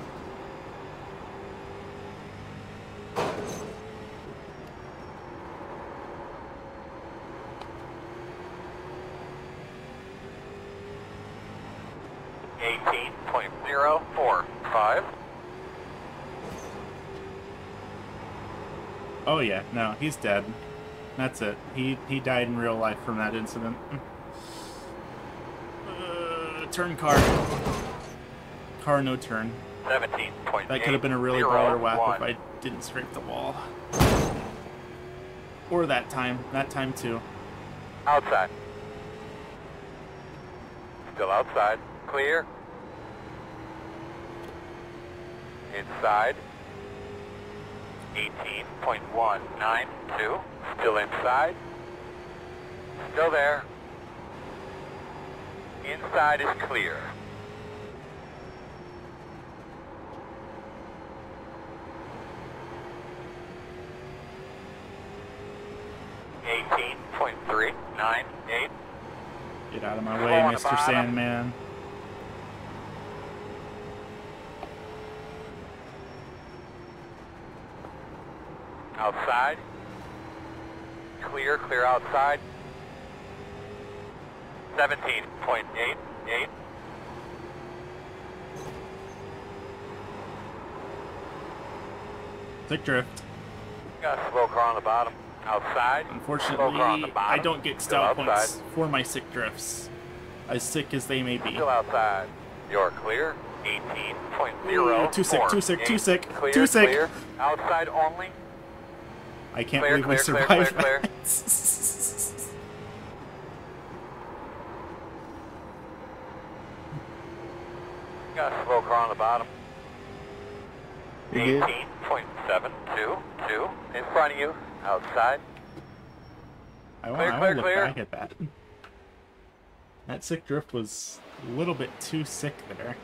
Yeah, no, he's dead. That's it. He he died in real life from that incident. Uh, turn car. Car no turn. That could have been a really brawler whack if I didn't scrape the wall. Or that time. That time too. Outside. Still outside. Clear. Inside. 18.192, still inside. Still there. Inside is clear. Eighteen point three nine eight. Get out of my way, Mr. Sandman. Outside. Clear, clear outside. 17.88. Sick drift. Got a slow car on the bottom. Outside. Unfortunately, the I don't get style points for my sick drifts. As sick as they may be. Still outside. You're clear. 18.0. Too sick, too sick, too sick, Clear, too sick. Clear. Outside only. I can't Clear, believe we clear, clear, survived clear, that. Got a slow car on the bottom. You 18.722 in front of you. Outside. I want, Clear, I want to look clear. back at that. That sick drift was a little bit too sick there.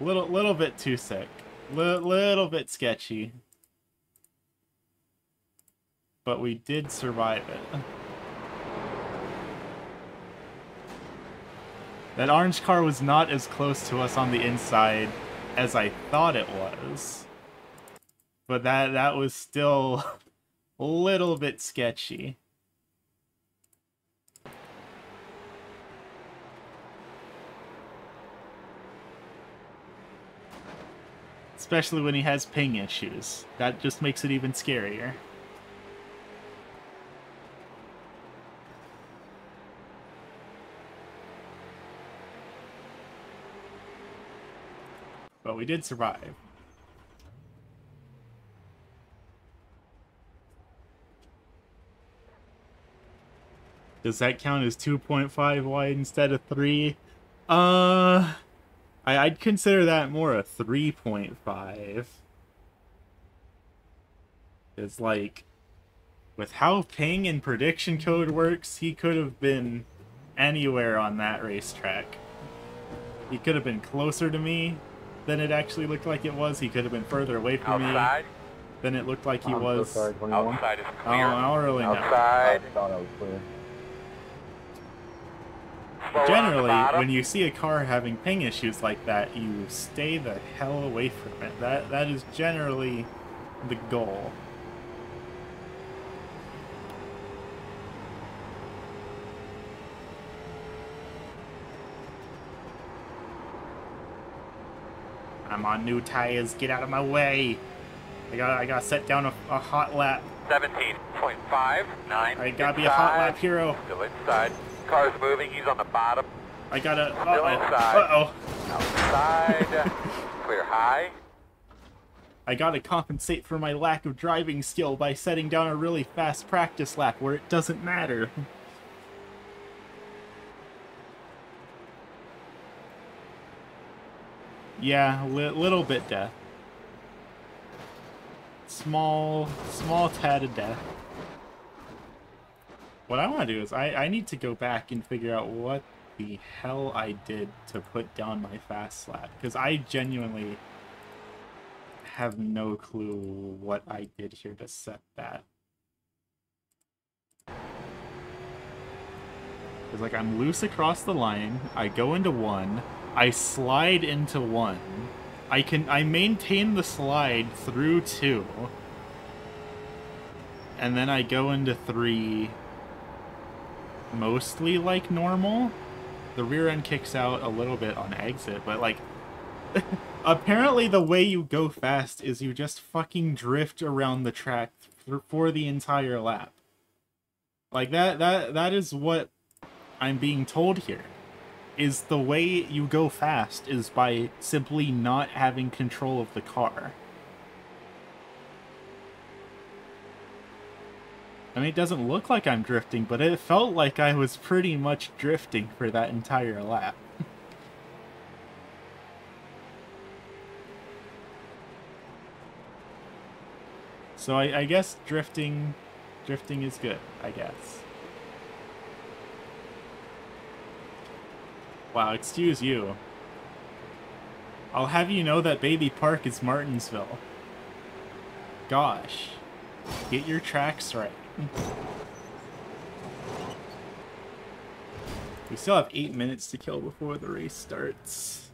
Little, little bit too sick. Li- little bit sketchy. But we did survive it. That orange car was not as close to us on the inside as I thought it was. But that that was still a little bit sketchy. Especially when he has ping issues. That just makes it even scarier. But we did survive. Does that count as 2.5 wide instead of 3? Uh, I, I'd consider that more a 3.5. It's like, with how ping and prediction code works, he could have been anywhere on that racetrack. He could have been closer to me than it actually looked like it was. He could have been further away from me than it looked like he I'm so was. sorry, 21. Outside is clear. don't, I don't really know. Outside. I thought I was clear. Slower on the Generally, when you see a car having ping issues like that, you stay the hell away from it. That that is generally the goal. I'm on new tires. Get out of my way. I got I got to set down a, a hot lap. 17.59. I gotta be a hot lap hero. Still inside. Car's moving. He's on the bottom. I gotta. Uh Still oh. inside. Uh oh. Outside. Clear high. I gotta compensate for my lack of driving skill by setting down a really fast practice lap where it doesn't matter. yeah, li- little bit death. Small, small tad of death. What I want to do is I, I need to go back and figure out what the hell I did to put down my fast lap because I genuinely have no clue what I did here to set that. It's like I'm loose across the line, I go into one, I slide into one. I can I maintain the slide through two. And then I go into three mostly like normal. The rear end kicks out a little bit on exit, but like apparently the way you go fast is you just fucking drift around the track for the entire lap. Like that that that is what I'm being told here. Is the way you go fast is by simply not having control of the car. I mean, it doesn't look like I'm drifting, but it felt like I was pretty much drifting for that entire lap. so I, I guess drifting, drifting is good. I guess. Wow, excuse you. I'll have you know that Baby Park is Martinsville. Gosh. Get your tracks right. We still have eight minutes to kill before the race starts.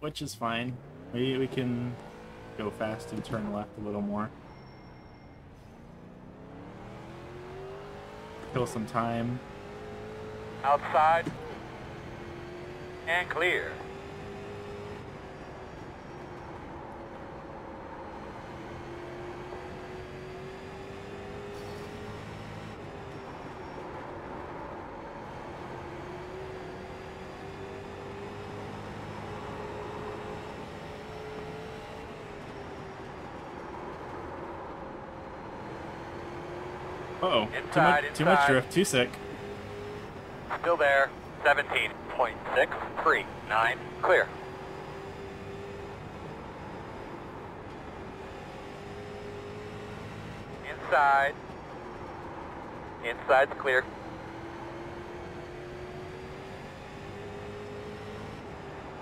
Which is fine. We, we can go fast and turn left a little more. Kill some time. Outside. And clear. Uh oh. Too Inside, much, too much drift. Too sick. Still there. 17.639. Clear. Inside. Inside's clear.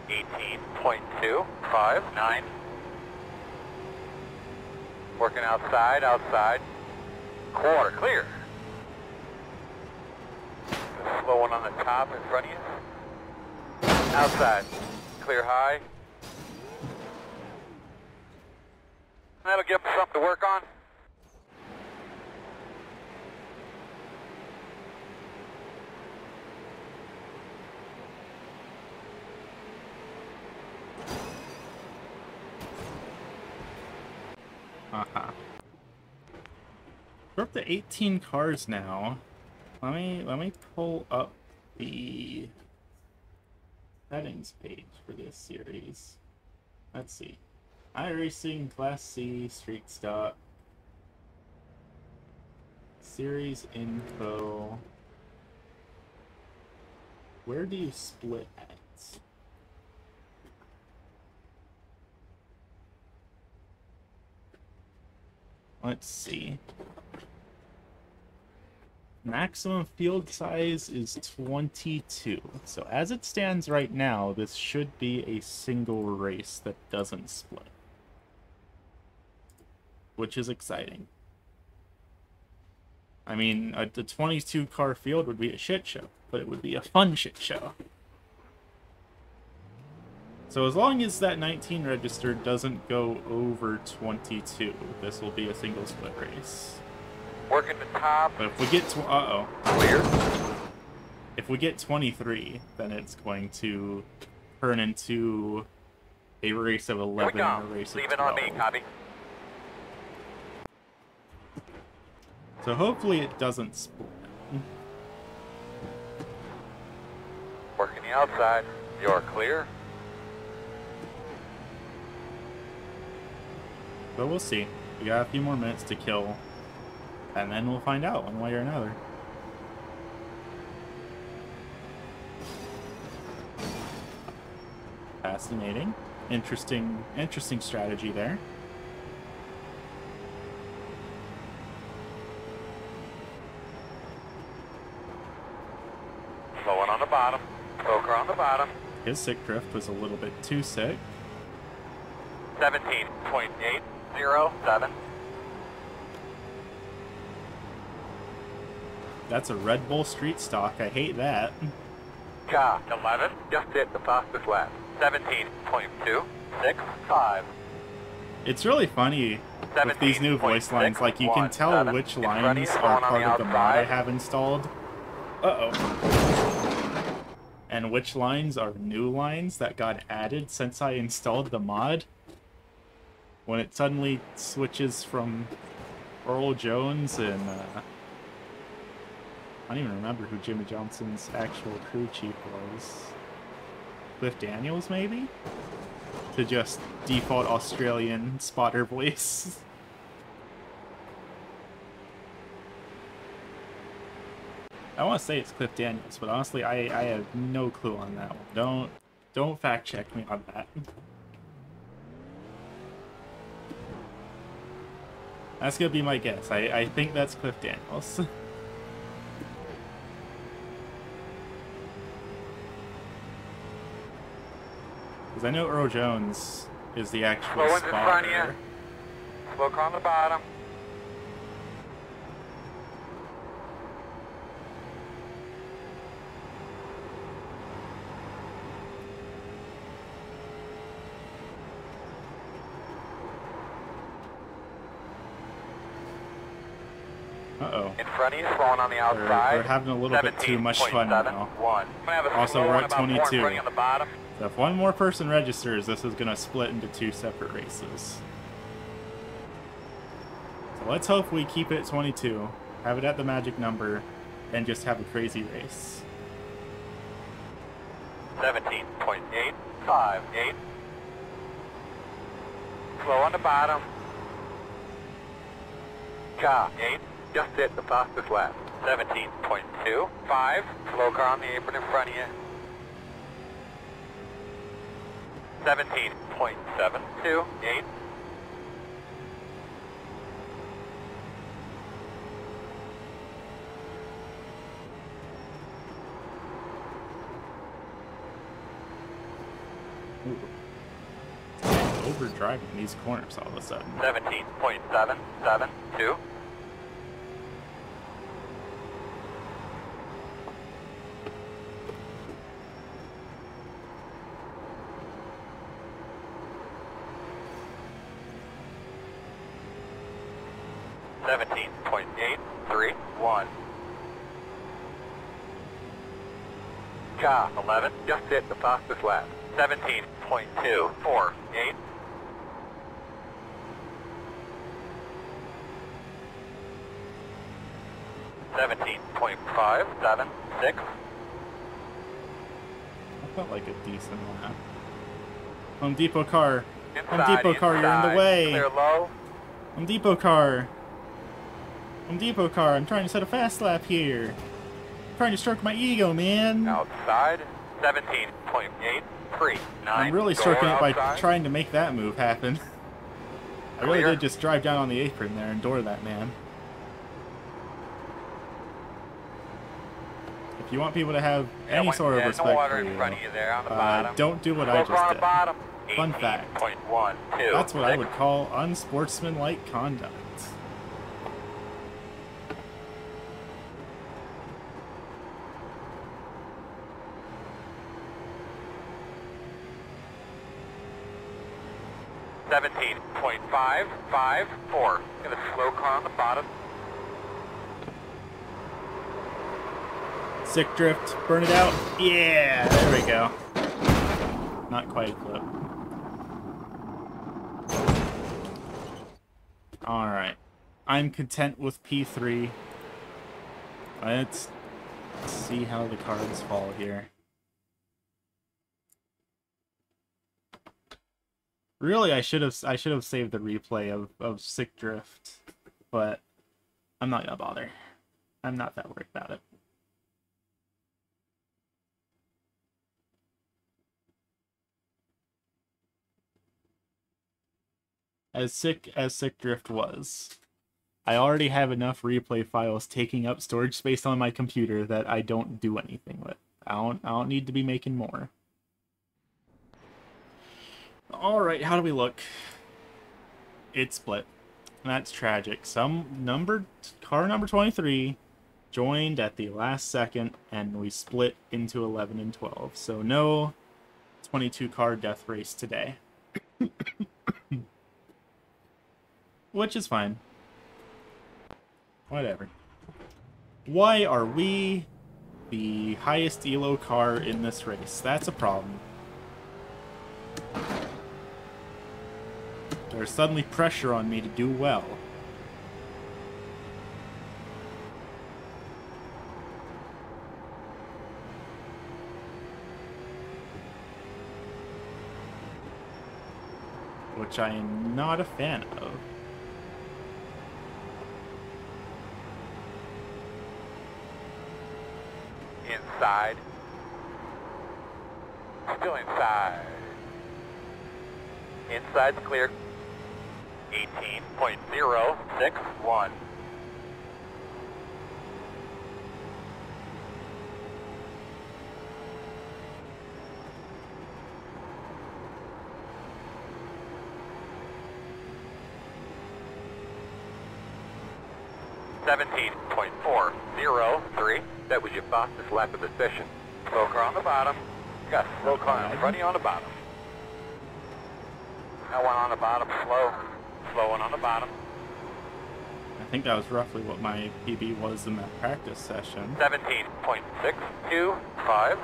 Eighteen point two five nine. Working outside, outside. Quarter clear. Slow one on the top in front of you. Outside. Clear high. That'll give us something to work on. Uh-huh. We're up to 18 cars now. Let me let me pull up the settings page for this series. Let's see. iRacing Class C Street Stock. Series info. Where do you split at? Let's see. Maximum field size is 22. So as it stands right now, this should be a single race that doesn't split. Which is exciting. I mean, a, the 22 car field would be a shit show, but it would be a fun shit show. So as long as that 19 register doesn't go over 22, this will be a single split race. Working the top. But if we get to uh-oh. Clear. If we get 23, then it's going to turn into a race of 11 go. and a race of Leave it on me, copy. So hopefully it doesn't split. Working the outside. You're clear. But we'll see. We got a few more minutes to kill. And then we'll find out one way or another. Fascinating. Interesting interesting strategy there. Slow one on the bottom. Poker on the bottom. His sick drift was a little bit too sick. 17.807. That's a Red Bull street stock. I hate that. Car 11. Just hit the fastest lap. 17.265. It's really funny with these new voice lines. Like you can tell 17.617. which In front of lines are part of the mod I have installed. Uh oh. And which lines are new lines that got added since I installed the mod. When it suddenly switches from Earl Jones and uh, I don't even remember who Jimmie Johnson's actual crew chief was. Cliff Daniels, maybe? To just default Australian spotter voice. I want to say it's Cliff Daniels, but honestly, I, I have no clue on that one. Don't don't fact check me on that. That's gonna be my guess. I, I think that's Cliff Daniels. Because I know Earl Jones is the actual Slow in front of you. spotter. Slow on the bottom. Uh-oh. In front of you, slowing on the outside. we're having a little bit too much fun now. 17.71. Have a Also, we're at about four in 22. So if one more person registers, this is going to split into two separate races. So let's hope we keep it 22, have it at the magic number, and just have a crazy race. 17.858. Slow on the bottom. Car 8, just hit the fastest lap. 17.25. Slow car on the apron in front of you. 17.728. Overdriving these corners all of a sudden. 17.772. Seventeen point eight three one. Car just the fastest lap. Seventeen point two four eight. Seventeen point five seven six. That felt like a decent lap. Home Depot car. Home Inside, Depot car, you're in the way. Clear low. Home Depot car. Home Depot car. I'm trying to set a fast lap here. trying to stroke my ego, man. Outside. Seventeen point eight three nine. I'm really stroking it by outside. trying to make that move happen. I really Clear. did just drive down on the apron there and door that man. If you want people to have Yeah, any sort of yeah, respect no for you, front of you there on the uh, don't do what I just did. bottom. Fun fact. That's what I would call unsportsmanlike conduct. Seventeen point five five four. Got a slow car on the bottom. Sick drift, burn it out. Yeah, there we go. Not quite a flip. Alright. I'm content with P3. Let's see how the cards fall here. Really, I should have I should have saved the replay of, of Sick Drift, but I'm not gonna bother. I'm not that worried about it. as sick as Sick Drift was, I already have enough replay files taking up storage space on my computer that I don't do anything with. I don't I don't need to be making more. Alright, how do we look? It's split. That's tragic. Some number car number 23 joined at the last second and we split into 11 and 12. So no 22 car death race today. Which is fine. Whatever. Why are we the highest elo car in this race? That's a problem. There's suddenly pressure on me to do well. Which I am not a fan of. inside. Still inside. Inside's clear. 18.061. Seventeen point four zero three. That was your fastest lap of the session. Car on the bottom. Got slow car you on the bottom. That one on the bottom, slow. Slow one on the bottom. I think that was roughly what my PB was in that practice session. 17.625.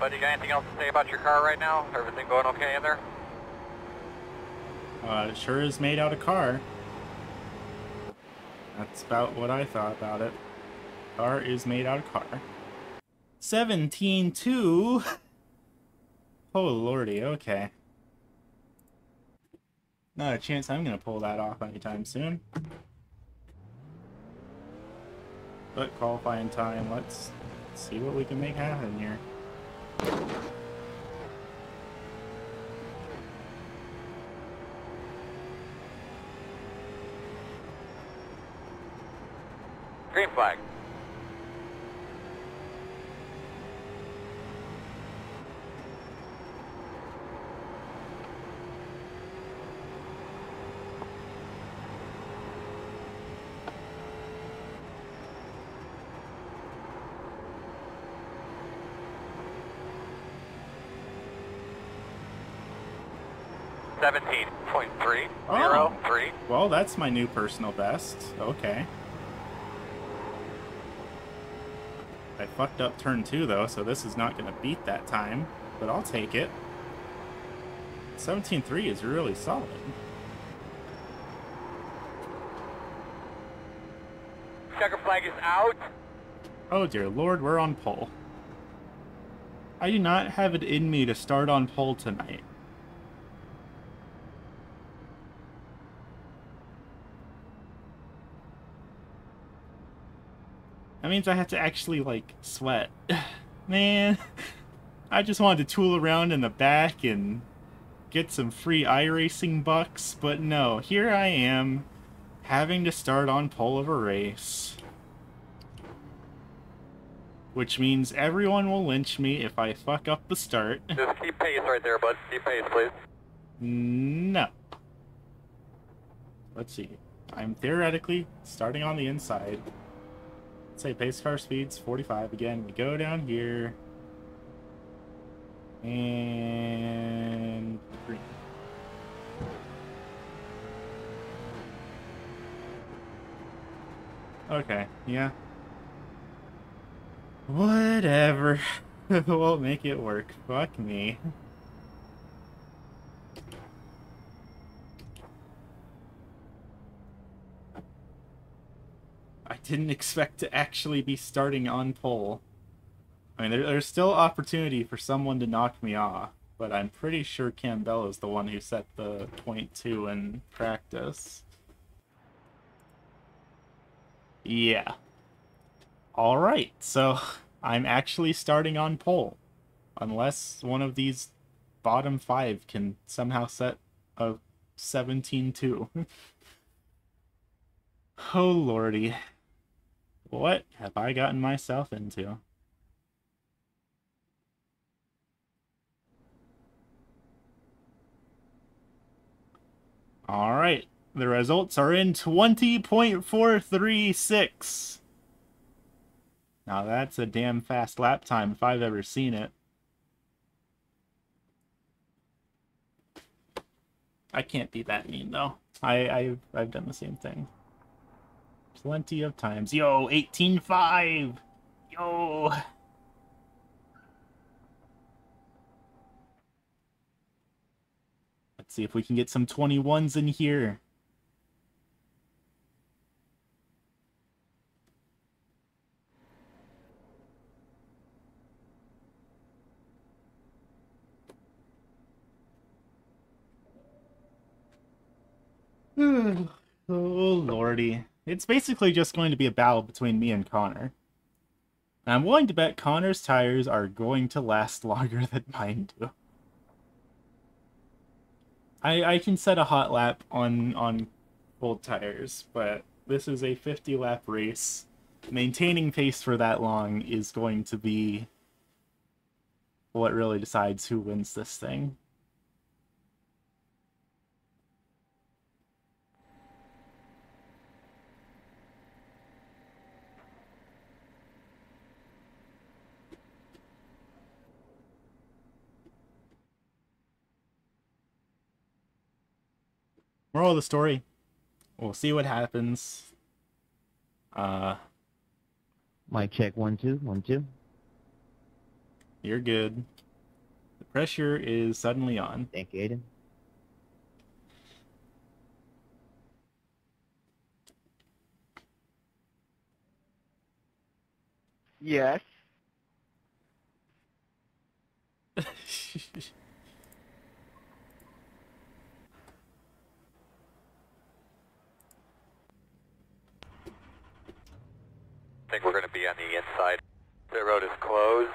Bud, you got anything else to say about your car right now? Everything going okay in there? Uh, it sure is made out of car. That's about what I thought about it. Car is made out of car. 17-2. Oh lordy, okay. Not a chance I'm gonna pull that off anytime soon. But qualifying time, let's see what we can make happen here. Green flag. Seventeen point three oh. zero three. Well, that's my new personal best. Okay. Fucked up turn two though, so this is not gonna beat that time, but I'll take it. 17-3 is really solid. Checker flag is out. Oh dear lord, we're on pole. I do not have it in me to start on pole tonight. That means I have to actually, like, sweat. Man, I just wanted to tool around in the back and get some free iRacing bucks, but no, here I am, having to start on pole of a race. Which means everyone will lynch me if I fuck up the start. Just keep pace right there, bud. Keep pace, please. No. Let's see. I'm theoretically starting on the inside. Say pace car speed's 45. Again, we go down here. And green. Okay, yeah. Whatever. we'll make it work. Fuck me. Didn't expect to actually be starting on pole. I mean, there, there's still opportunity for someone to knock me off, but I'm pretty sure Campbell is the one who set the point two in practice. Yeah. Alright, so I'm actually starting on pole. Unless one of these bottom five can somehow set a 17-2. oh lordy. What have I gotten myself into? Alright, the results are in 20.436. Now that's a damn fast lap time if I've ever seen it. I can't be that mean though. I, I've, I've done the same thing. Plenty of times. Yo, 18.5! Yo! Let's see if we can get some 21s in here. oh, lordy. It's basically just going to be a battle between me and Connor. And I'm willing to bet Connor's tires are going to last longer than mine do. I I can set a hot lap on on cold tires, but this is a 50 lap race. Maintaining pace for that long is going to be what really decides who wins this thing. Moral of the story, we'll see what happens. Uh, Mic check one two one two. you're good. The pressure is suddenly on. Thank you, Aiden. Yes. I think we're going to be on the inside. The road is closed.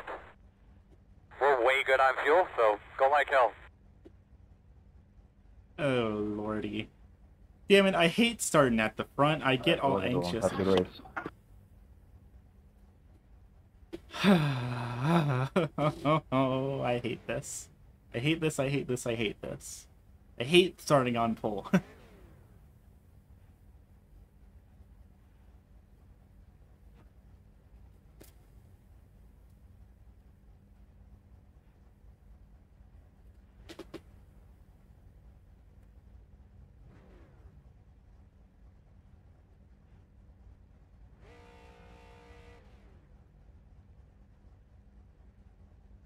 We're way good on fuel, so go like hell. oh lordy. Damn it, I hate starting at the front. I get all anxious. That's a good race. oh, I hate this. I hate this, I hate this, I hate this. I hate starting on pole.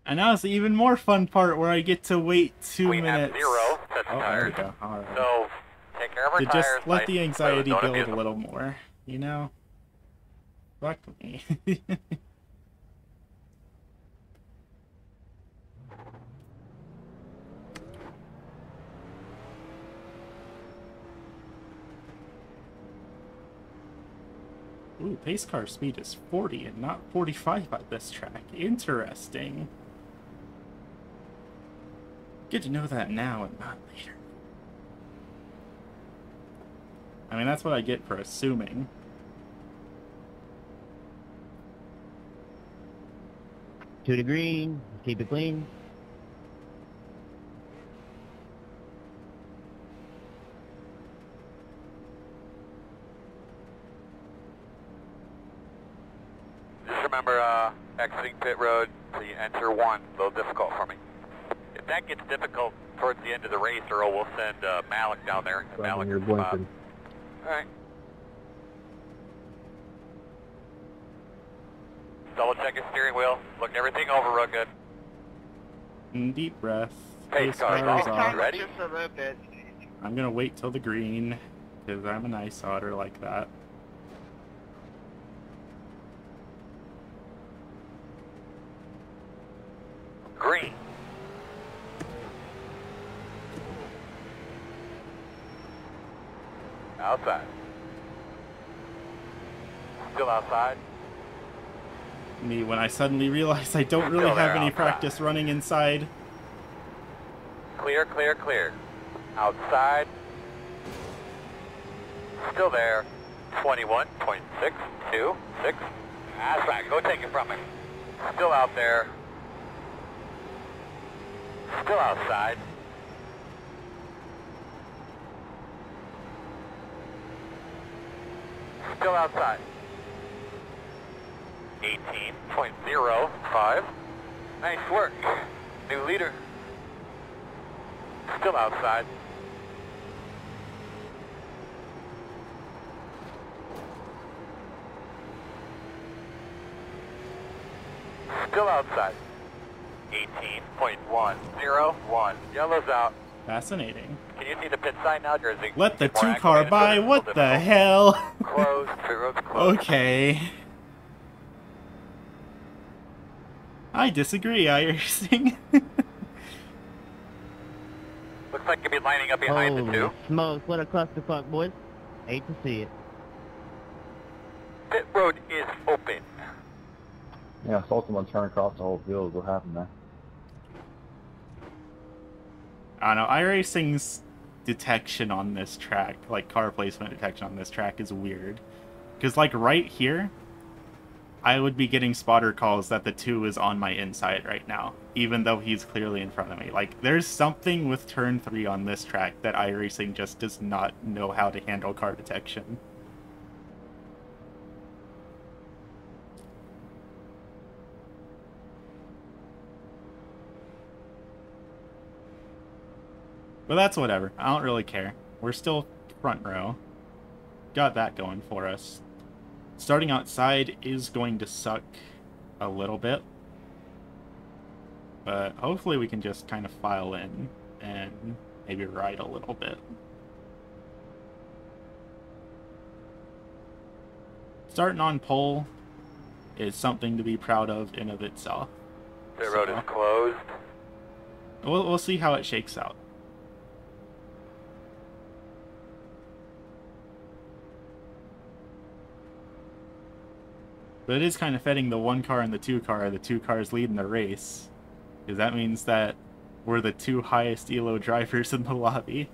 and now it's the even more fun part where I get to wait two we minutes. have zero sets Oh, there we go. Alright. So take care of our to tires. just let the anxiety. Build a little more, you know? Fuck me. Ooh, pace car speed is 40 and not 45 at this track. Interesting. Good to know that now and not later. I mean, that's what I get for assuming. Two to green. Keep it clean. Just remember, uh, exiting pit road so you enter one. A little difficult for me. If that gets difficult towards the end of the race, Earl, we'll send uh, Malik down there. and Malik you're blinking. All right. Double check your steering wheel. Look everything over real good. Deep breath. Pace Pace car car off. off. Ready? I'm gonna wait till the green, because I'm an ice otter like that. Green. Outside. Still outside. Me when I suddenly realize I don't really have any outside. practice running inside. Clear, clear, clear. Outside. Still there. 21.626. That's right. Go take it from him. Still out there. Still outside. Still outside. 18.05. Nice work. New leader. Still outside. Still outside. 18.101. Yellow's out. Fascinating. Can you see the pit sign now, Jersey? Let the two car by. What the little hell? Closed. Road's closed. okay. I disagree, iRacing. Look Looks like you'll be lining up behind the Holy two. smokes, what a clusterfuck, boys. Hate to see it. Pit road is open. Yeah, I saw someone turn across the whole field. What happened there? I don't know. iRacing's detection on this track, like car placement detection on this track, is weird. Because, like, right here, I would be getting spotter calls that the 2 is on my inside right now, even though he's clearly in front of me. Like, there's something with turn 3 on this track that iRacing just does not know how to handle car detection. But that's whatever. I don't really care. We're still front row. Got that going for us. Starting outside is going to suck a little bit. But hopefully we can just kind of file in and maybe ride a little bit. Starting on pole is something to be proud of in of itself. Pit road is closed. We'll, we'll see how it shakes out. But it is kind of fitting the one car and the two car, the two cars leading the race. Because that means that we're the two highest ELO drivers in the lobby.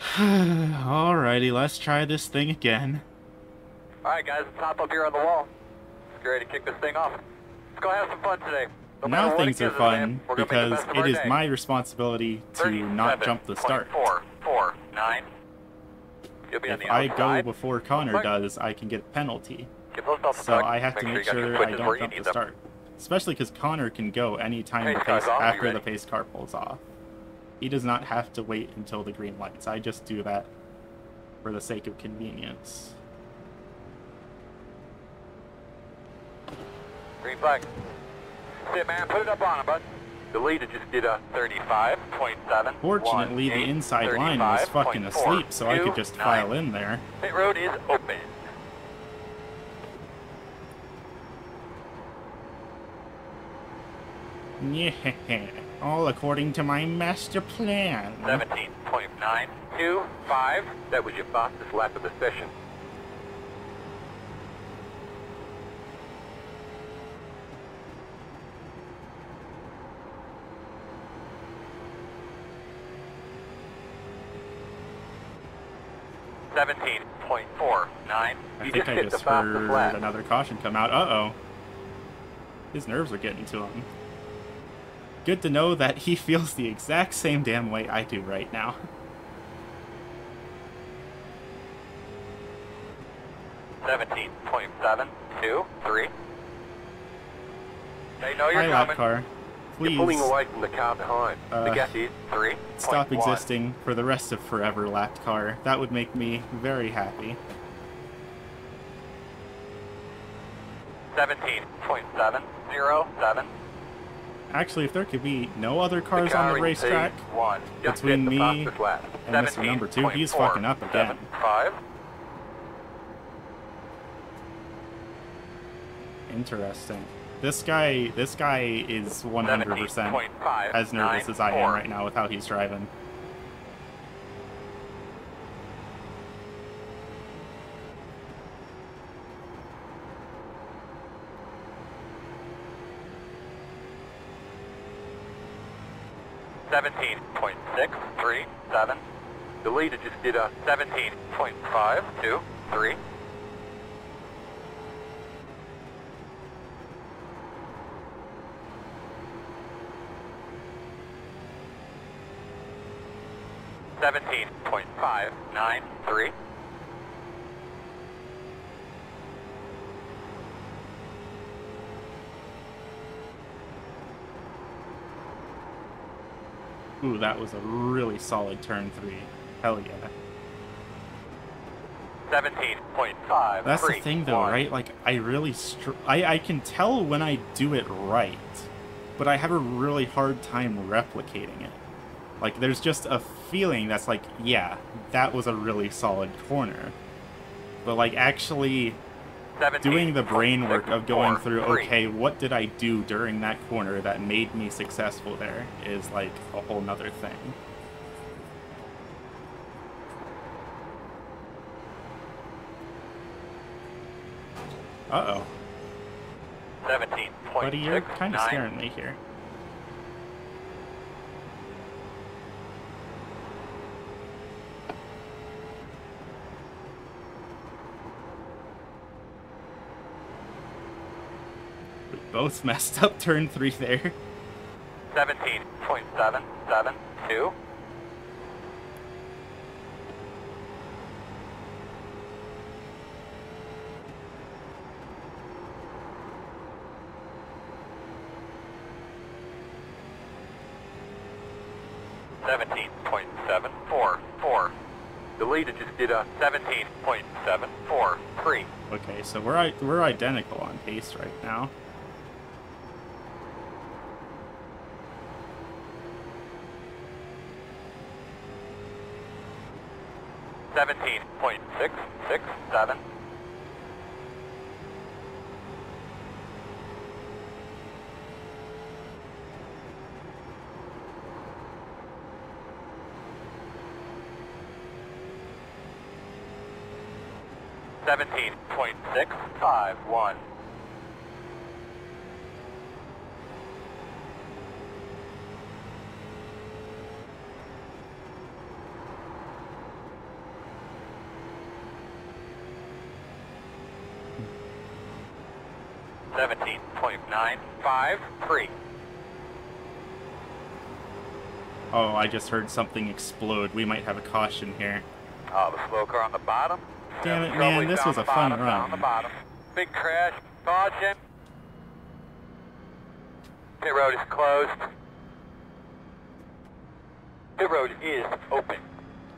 Alrighty, let's try this thing again. Alright guys, hop up here on the wall. Get ready to kick this thing off. Let's go have some fun today. No now things are gives us, man, fun we're gonna make the because it is day. my responsibility to not jump the start. 37.449. You'll be on If I go before Connor Right. does, I can get a penalty. Give those off the So. I have to make got sure I don't jump the start. Especially because Connor can go anytime the pace off, after the pace car pulls off. He does not have to wait until the green lights. I just do that for the sake of convenience. Green flag. Man. Put it up on him, bud. The leader just did a 35.7. Fortunately, the inside line was fucking asleep, so I could just file in there. Pit road is open. Yeah, all according to my master plan. 17.925. That was your fastest lap of the session. Seventeen point four nine. I You think just I just heard another caution come out. Uh-oh. His nerves are getting to him. Good to know that he feels the exact same damn way I do right now. Seventeen point seven two three. They know you're Hi, coming. car. Please You're pulling away from the car behind. Uh, the gas is three. stop one. existing for the rest of forever, lap car. That would make me very happy. Seventeen point seven zero seven. Actually, if there could be no other cars car on the racetrack, P1 just between the me and Mr. Number Two, he's fucking up again. 17.475. interesting. This guy, this guy is 100% as nervous as I am right now with how he's driving. Seventeen point six three seven. The leader just did a seventeen point five two three. Seventeen point five nine three. Ooh, that was a really solid turn three. Hell yeah. Seventeen point five. That's the thing, though, right? Like, I really I I can tell when I do it right, but I have a really hard time replicating it. Like, there's just a feeling that's like, yeah, that was a really solid corner. But like actually doing the brain work of going through, okay, what did I do during that corner that made me successful there is like a whole nother thing. Uh oh. 17. Buddy, you're kind of scaring me here. Both messed up turn three there. 17.772. Seventeen point seven four four. The leader just did a seventeen point seven four three. Okay, so we're we're identical on pace right now. 17.651. Seventeen point nine five three. Oh, I just heard something explode. We might have a caution here. Oh, the slow car on the bottom? Damn it, man, this was a fun bottom, run. bottom. Big crash. Caution. Pit road is closed. Pit road is open.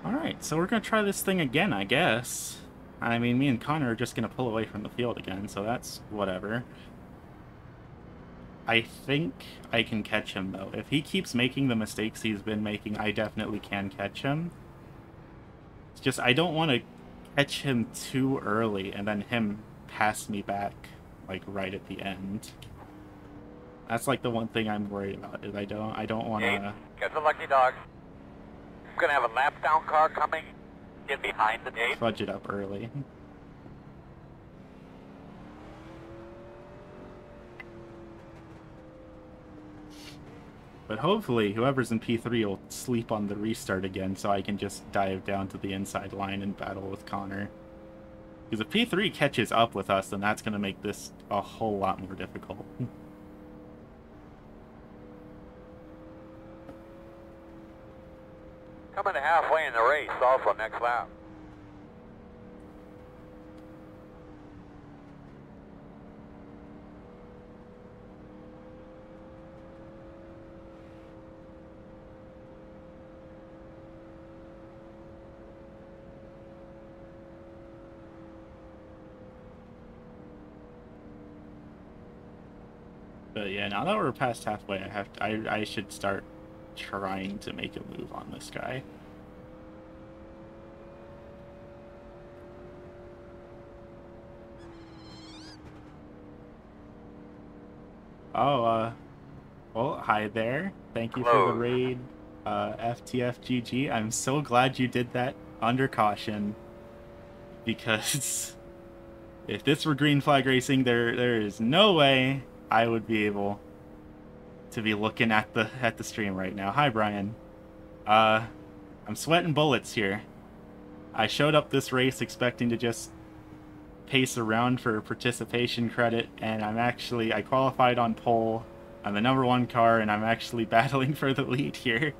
Alright, so we're gonna try this thing again, I guess. I mean, me and Connor are just gonna pull away from the field again, so that's whatever. I think I can catch him, though. If he keeps making the mistakes he's been making, I definitely can catch him. It's just, I don't want to catch him too early and then him pass me back, like, right at the end. That's, like, the one thing I'm worried about, is I don't, I don't want to... Get the lucky dog. I'm gonna have a lap down car coming. Get behind the eight. fudge it up early. But hopefully, whoever's in P3 will sleep on the restart again so I can just dive down to the inside line and battle with Connor. Because if P3 catches up with us, then that's going to make this a whole lot more difficult. Coming halfway in the race, also next lap. But yeah, now that we're past halfway, I have to, I, I should start trying to make a move on this guy. Oh, uh, well, hi there. Thank you for the raid, uh, FTFGG. I'm so glad you did that under caution because if this were green flag racing, there there is no way I would be able to be looking at the at the stream right now. Hi, Brian. Uh, I'm sweating bullets here. I showed up this race expecting to just pace around for participation credit, and I'm actually I qualified on pole. I'm the number one car, and I'm actually battling for the lead here.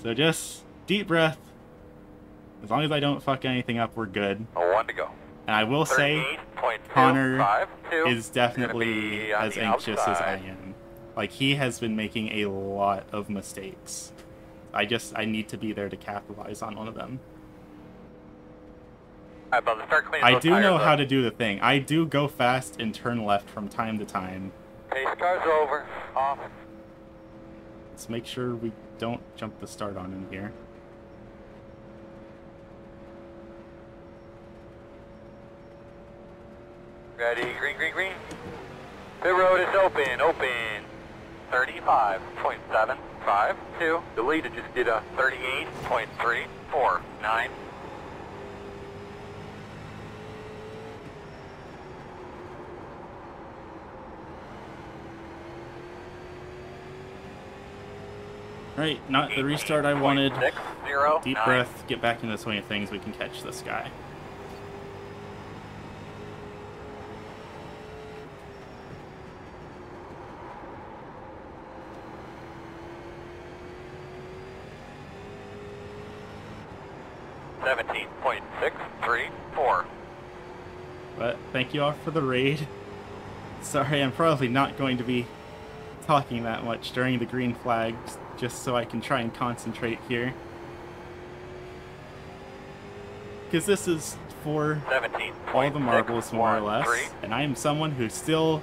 So just deep breath. As long as I don't fuck anything up, we're good. A one to go. And I will say, 38.252 Connor is definitely as anxious as I am. Like he has been making a lot of mistakes. I just I need to be there to capitalize on one of them. All right, brother, start I do know up. how to do the thing. I do go fast and turn left from time to time. Pace car's over. Off. Let's make sure we don't jump the start on in here. Ready, green, green, green. The road is open, open. 35.752. The leader just did a 38.349. Right, not the restart I wanted. 18.609. Deep breath, get back into the swing of things, we can catch this guy. Seventeen point six three four. But thank you all for the raid. Sorry, I'm probably not going to be talking that much during the green flags, just so I can try and concentrate here. Because this is for all the marbles, more or less, and I am someone who still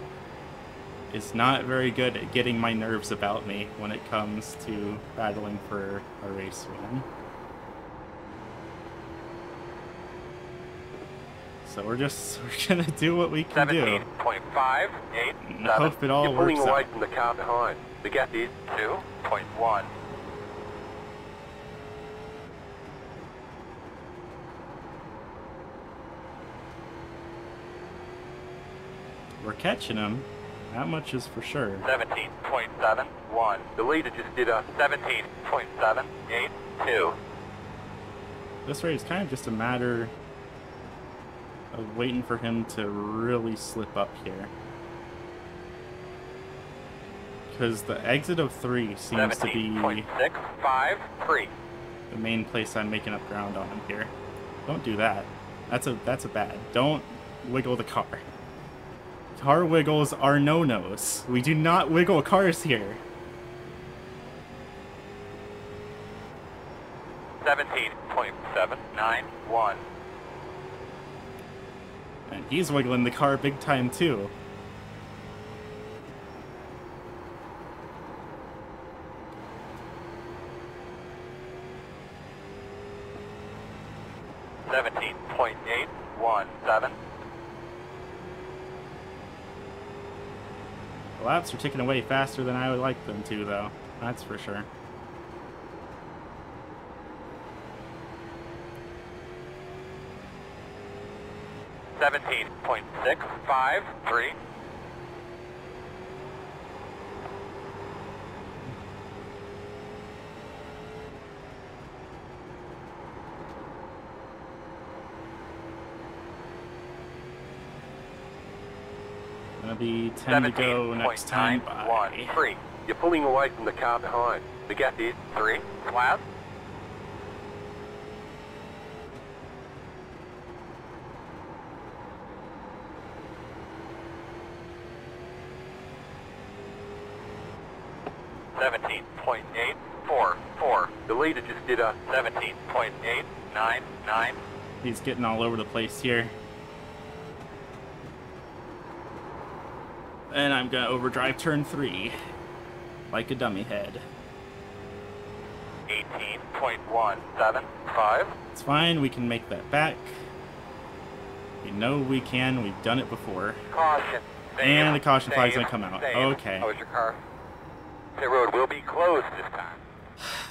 is not very good at getting my nerves about me when it comes to battling for a race win. So we're just we're gonna do what we can do. Seventeen point five eight And seven. hope it all You're pulling works away out. from the car behind. The gap is two point one. We're catching him. That much is for sure. Seventeen point seven one. The leader just did a seventeen point seven eight two. This race is kind of just a matter I was waiting for him to really slip up here. Because the exit of 3 seems to be the main place I'm making up ground on him here. Don't do that. That's a that's a bad. Don't wiggle the car. Car wiggles are no-nos. We do not wiggle cars here. 17.791 and he's wiggling the car big time too. Seventeen point eight one seven. The laps are ticking away faster than I would like them to, though. That's for sure. Seventeen point six five three. Gonna be 10 to go next time by. 17.913. You're pulling away from the car behind. The gap is three. Flat. Seventeen point eight four four. The leader just did a seventeen point eight nine nine. He's getting all over the place here. And I'm gonna overdrive turn three. Like a dummy head. Eighteen point one seven five. It's fine, we can make that back. We know we can, we've done it before. Caution. And the caution flag's Save. gonna come out. Save. Okay. How was your car? The road will be closed this time.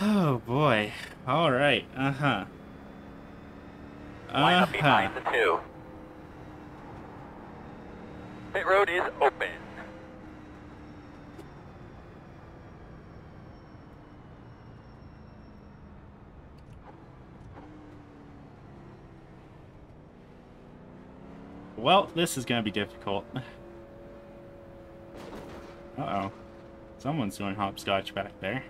Oh boy. Alright, uh huh. Line Uh up behind huh. the two. Pit road is open. Well, this is gonna be difficult. Uh oh. Someone's doing hopscotch back there.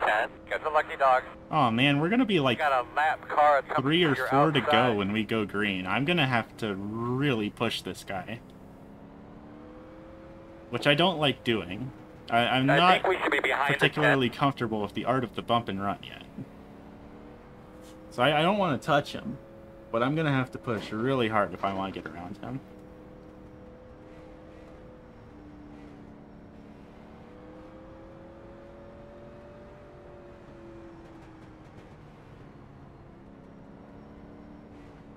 Ten. Get the lucky dog. Oh man, we're gonna be like got a lap car three or four to go when we go green. I'm gonna have to really push this guy. Which I don't like doing. I, I'm I not think we should be behind particularly comfortable with the art of the bump and run yet. So I, I don't want to touch him. But I'm gonna have to push really hard if I want to get around him.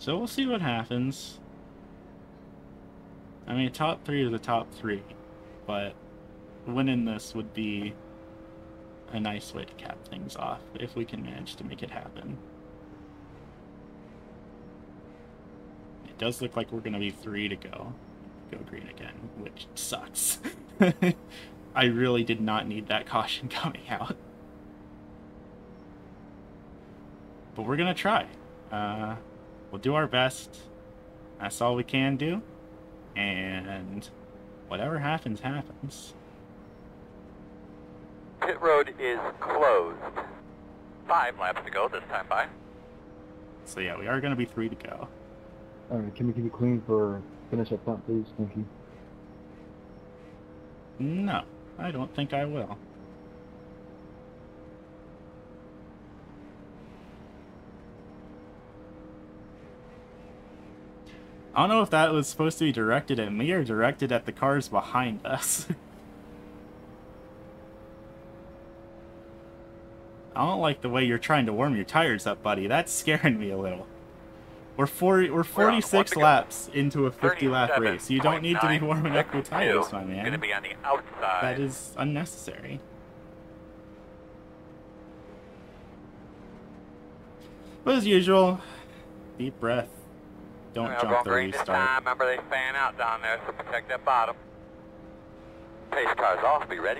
So we'll see what happens. I mean, top three is the top three, but winning this would be a nice way to cap things off if we can manage to make it happen. It does look like we're going to be three to go. Go green again, which sucks. I really did not need that caution coming out. But we're going to try. Uh, we'll do our best. That's all we can do. And whatever happens, happens. Pit road is closed. Five laps to go this time by. So yeah, we are going to be three to go. Alright, can we keep it clean for finish up front, please? Thank you. No, I don't think I will. I don't know if that was supposed to be directed at me or directed at the cars behind us. I don't like the way you're trying to warm your tires up, buddy. That's scaring me a little. We're 40, we're 46 to go. laps into a 50 lap race. You don't need to be warming up your tires, my man. be on the outside. That is unnecessary. But as usual, deep breath. Don't Well, jump the restart. time. Remember they fan out down there, so protect that bottom. Pace car's off. Be ready.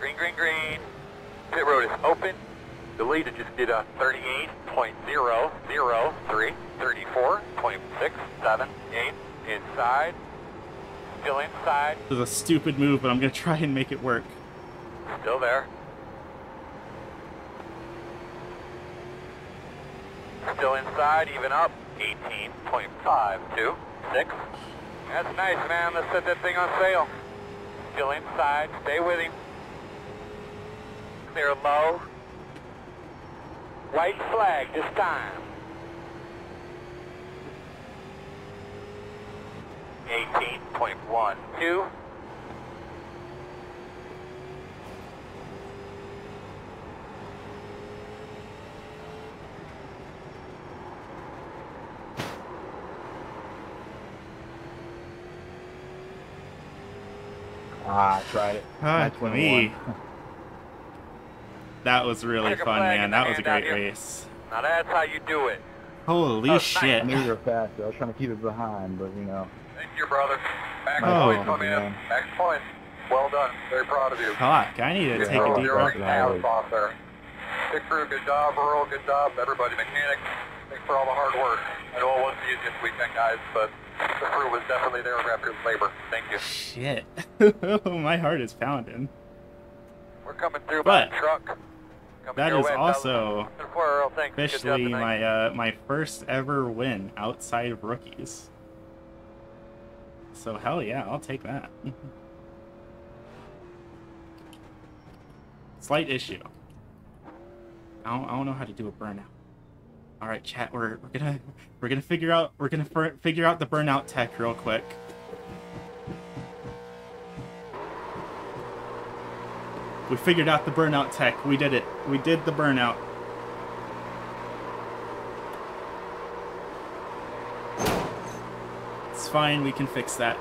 Green, green, green. Pit road is open. The leader just did a 38.003, 34.678 inside. Still inside. This is a stupid move, but I'm gonna try and make it work. Still there. Still inside, even up. 18.526. That's nice, man. Let's set that thing on sale. Still inside. Stay with him. Clear low. White flag this time. 18.12. Ah, I tried it. Ah, That's me. That was really Checkered fun, man. That was a great race. Now that's how you do it. Holy Oh, nice. shit. I knew you were faster. I was trying to keep it behind, but you know. Thank you, brother. Max Oh. points come in. Max points. Well done. Very proud of you. Fuck, I need to Good take a job. deep breath. nails off there. Pit crew, good job. Earl, good job. Everybody, mechanics, thanks for all the hard work. I know it wasn't the easiest weekend, guys, but the crew was definitely there after your labor. Thank you. Shit. My heart is pounding. We're coming through by But the truck. Coming That your is way, also. Earl. Officially my uh, my first ever win outside of rookies. So hell yeah, I'll take that. Slight issue. I don't, I don't know how to do a burnout. All right, chat. We're we're gonna we're gonna figure out we're gonna figure out the burnout tech real quick. We figured out the burnout tech. We did it. We did the burnout. Fine. We can fix that.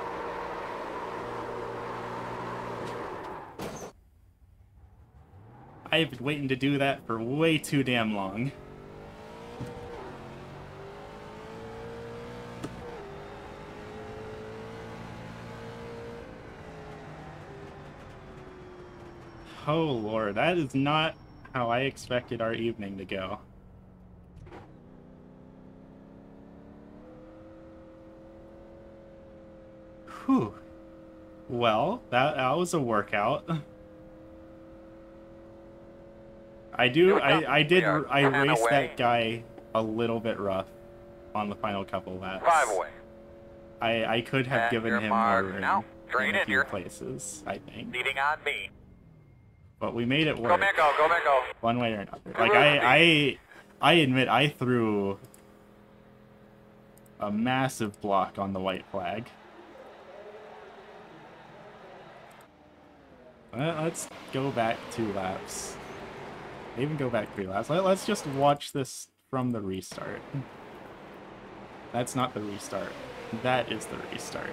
I've been waiting to do that for way too damn long. Oh lord, that is not how I expected our evening to go. Whew. Well, that, that was a workout. I do. I, I did. I raced that guy a little bit rough on the final couple laps. Five away. I I could have At given him mark more room. Now, in a in few here. places, I think. Leading on me. But we made it Go work Mango, go Mango. one way or another. Come Like I, I, I admit I threw a massive block on the white flag. Uh, let's go back two laps. Even go back three laps. Let- Let's just watch this from the restart. That's not the restart. That is the restart.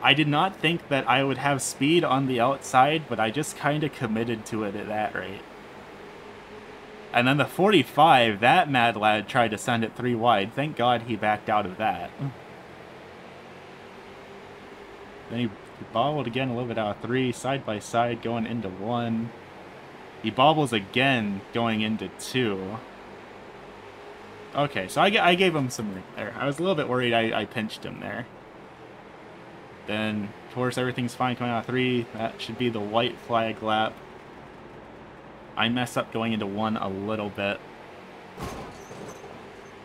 I did not think that I would have speed on the outside, but I just kind of committed to it at that rate. And then the 45, that mad lad tried to send it three wide. Thank God he backed out of that. Then he bobbled again a little bit out of three, side by side, going into one. He bobbles again, going into two. Okay, so I, I gave him some room there. I was a little bit worried I, I pinched him there. Then, of course, everything's fine coming out of three. That should be the white flag lap. I mess up going into one a little bit.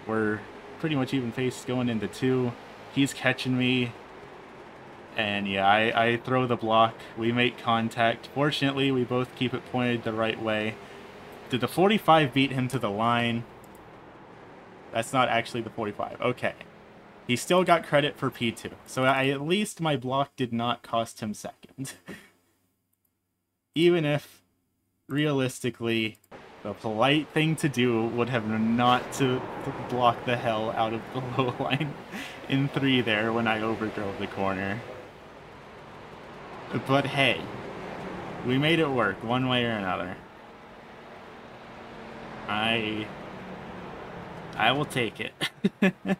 We're pretty much even face going into two. He's catching me. And yeah, I, I throw the block. We make contact. Fortunately, we both keep it pointed the right way. Did the 45 beat him to the line? That's not actually the 45. Okay. He still got credit for P2. So I, at least my block did not cost him second. Even if, realistically, the polite thing to do would have not to block the hell out of the low line in three there when I overdrove the corner. But hey, we made it work one way or another. I I will take it.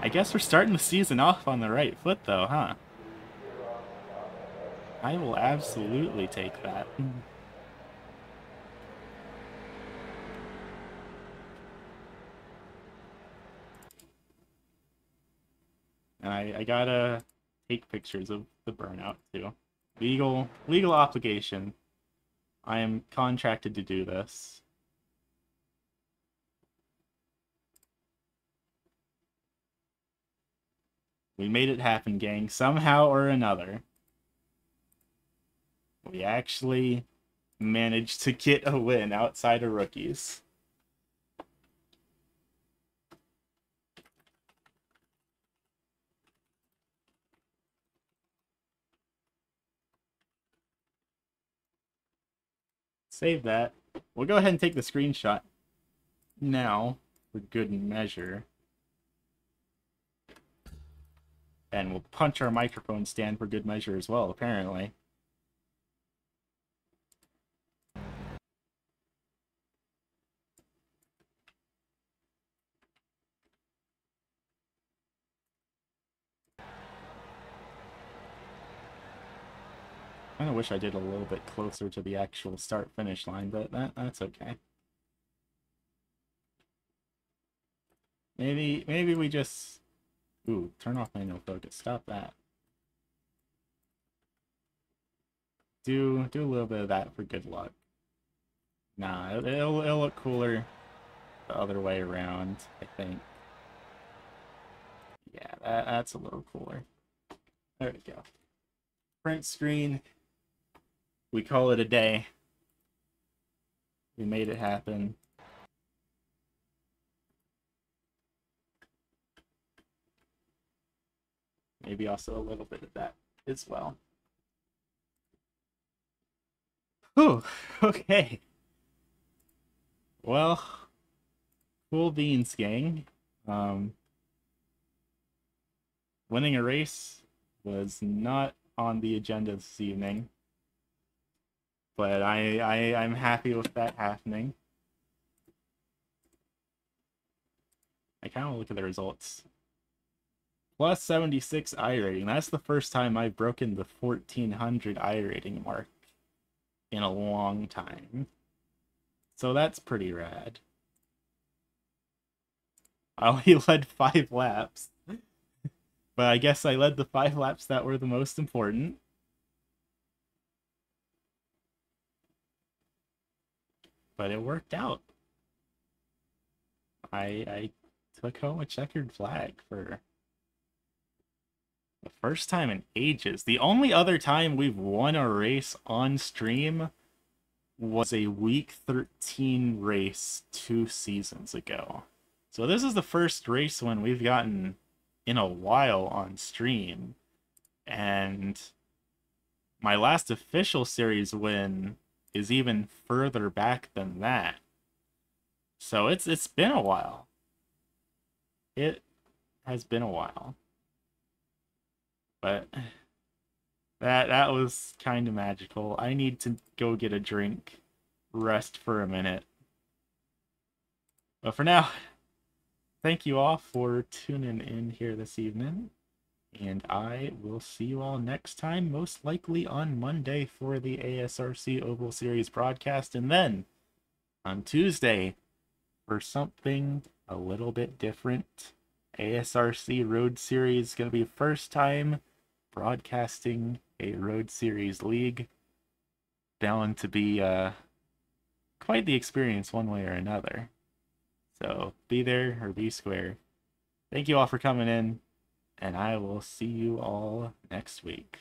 I guess we're starting the season off on the right foot though, huh? I will absolutely take that. And I, I gotta take pictures of the burnout too. Legal legal obligation. I am contracted to do this. We made it happen, gang, somehow or another. We actually managed to get a win outside of rookies. Save that. We'll go ahead and take the screenshot now for good measure. And we'll punch our microphone stand for good measure as well, apparently. I kinda wish I did a little bit closer to the actual start finish line, but that that's okay. Maybe maybe we just Ooh, turn off manual focus. Stop that. Do do a little bit of that for good luck. Nah, it'll it'll, it'll look cooler the other way around, I think. Yeah, that, that's a little cooler. There we go. Print screen. We call it a day. We made it happen. Maybe also a little bit of that as well. Whew, okay. Well, cool beans, gang. Um, winning a race was not on the agenda this evening, but I, I I'm happy with that happening. I kind of look at the results. Plus 76 iRating. That's the first time I've broken the 1400 iRating mark in a long time. So that's pretty rad. I only led five laps. but I guess I led the five laps that were the most important. But it worked out. I I took home a checkered flag for the first time in ages. The only other time we've won a race on stream was a week 13 race two seasons ago. So this is the first race win we've gotten in a while on stream. And my last official series win is even further back than that. So it's it's been a while. It has been a while. But that that was kind of magical. I need to go get a drink, rest for a minute. But for now, thank you all for tuning in here this evening. And I will see you all next time, most likely on Monday for the ASRC Oval Series broadcast, and then on Tuesday for something a little bit different. ASRC Road Series going to be first time broadcasting a Road Series league. Bound to be uh, quite the experience one way or another. So be there or be square. Thank you all for coming in, and I will see you all next week.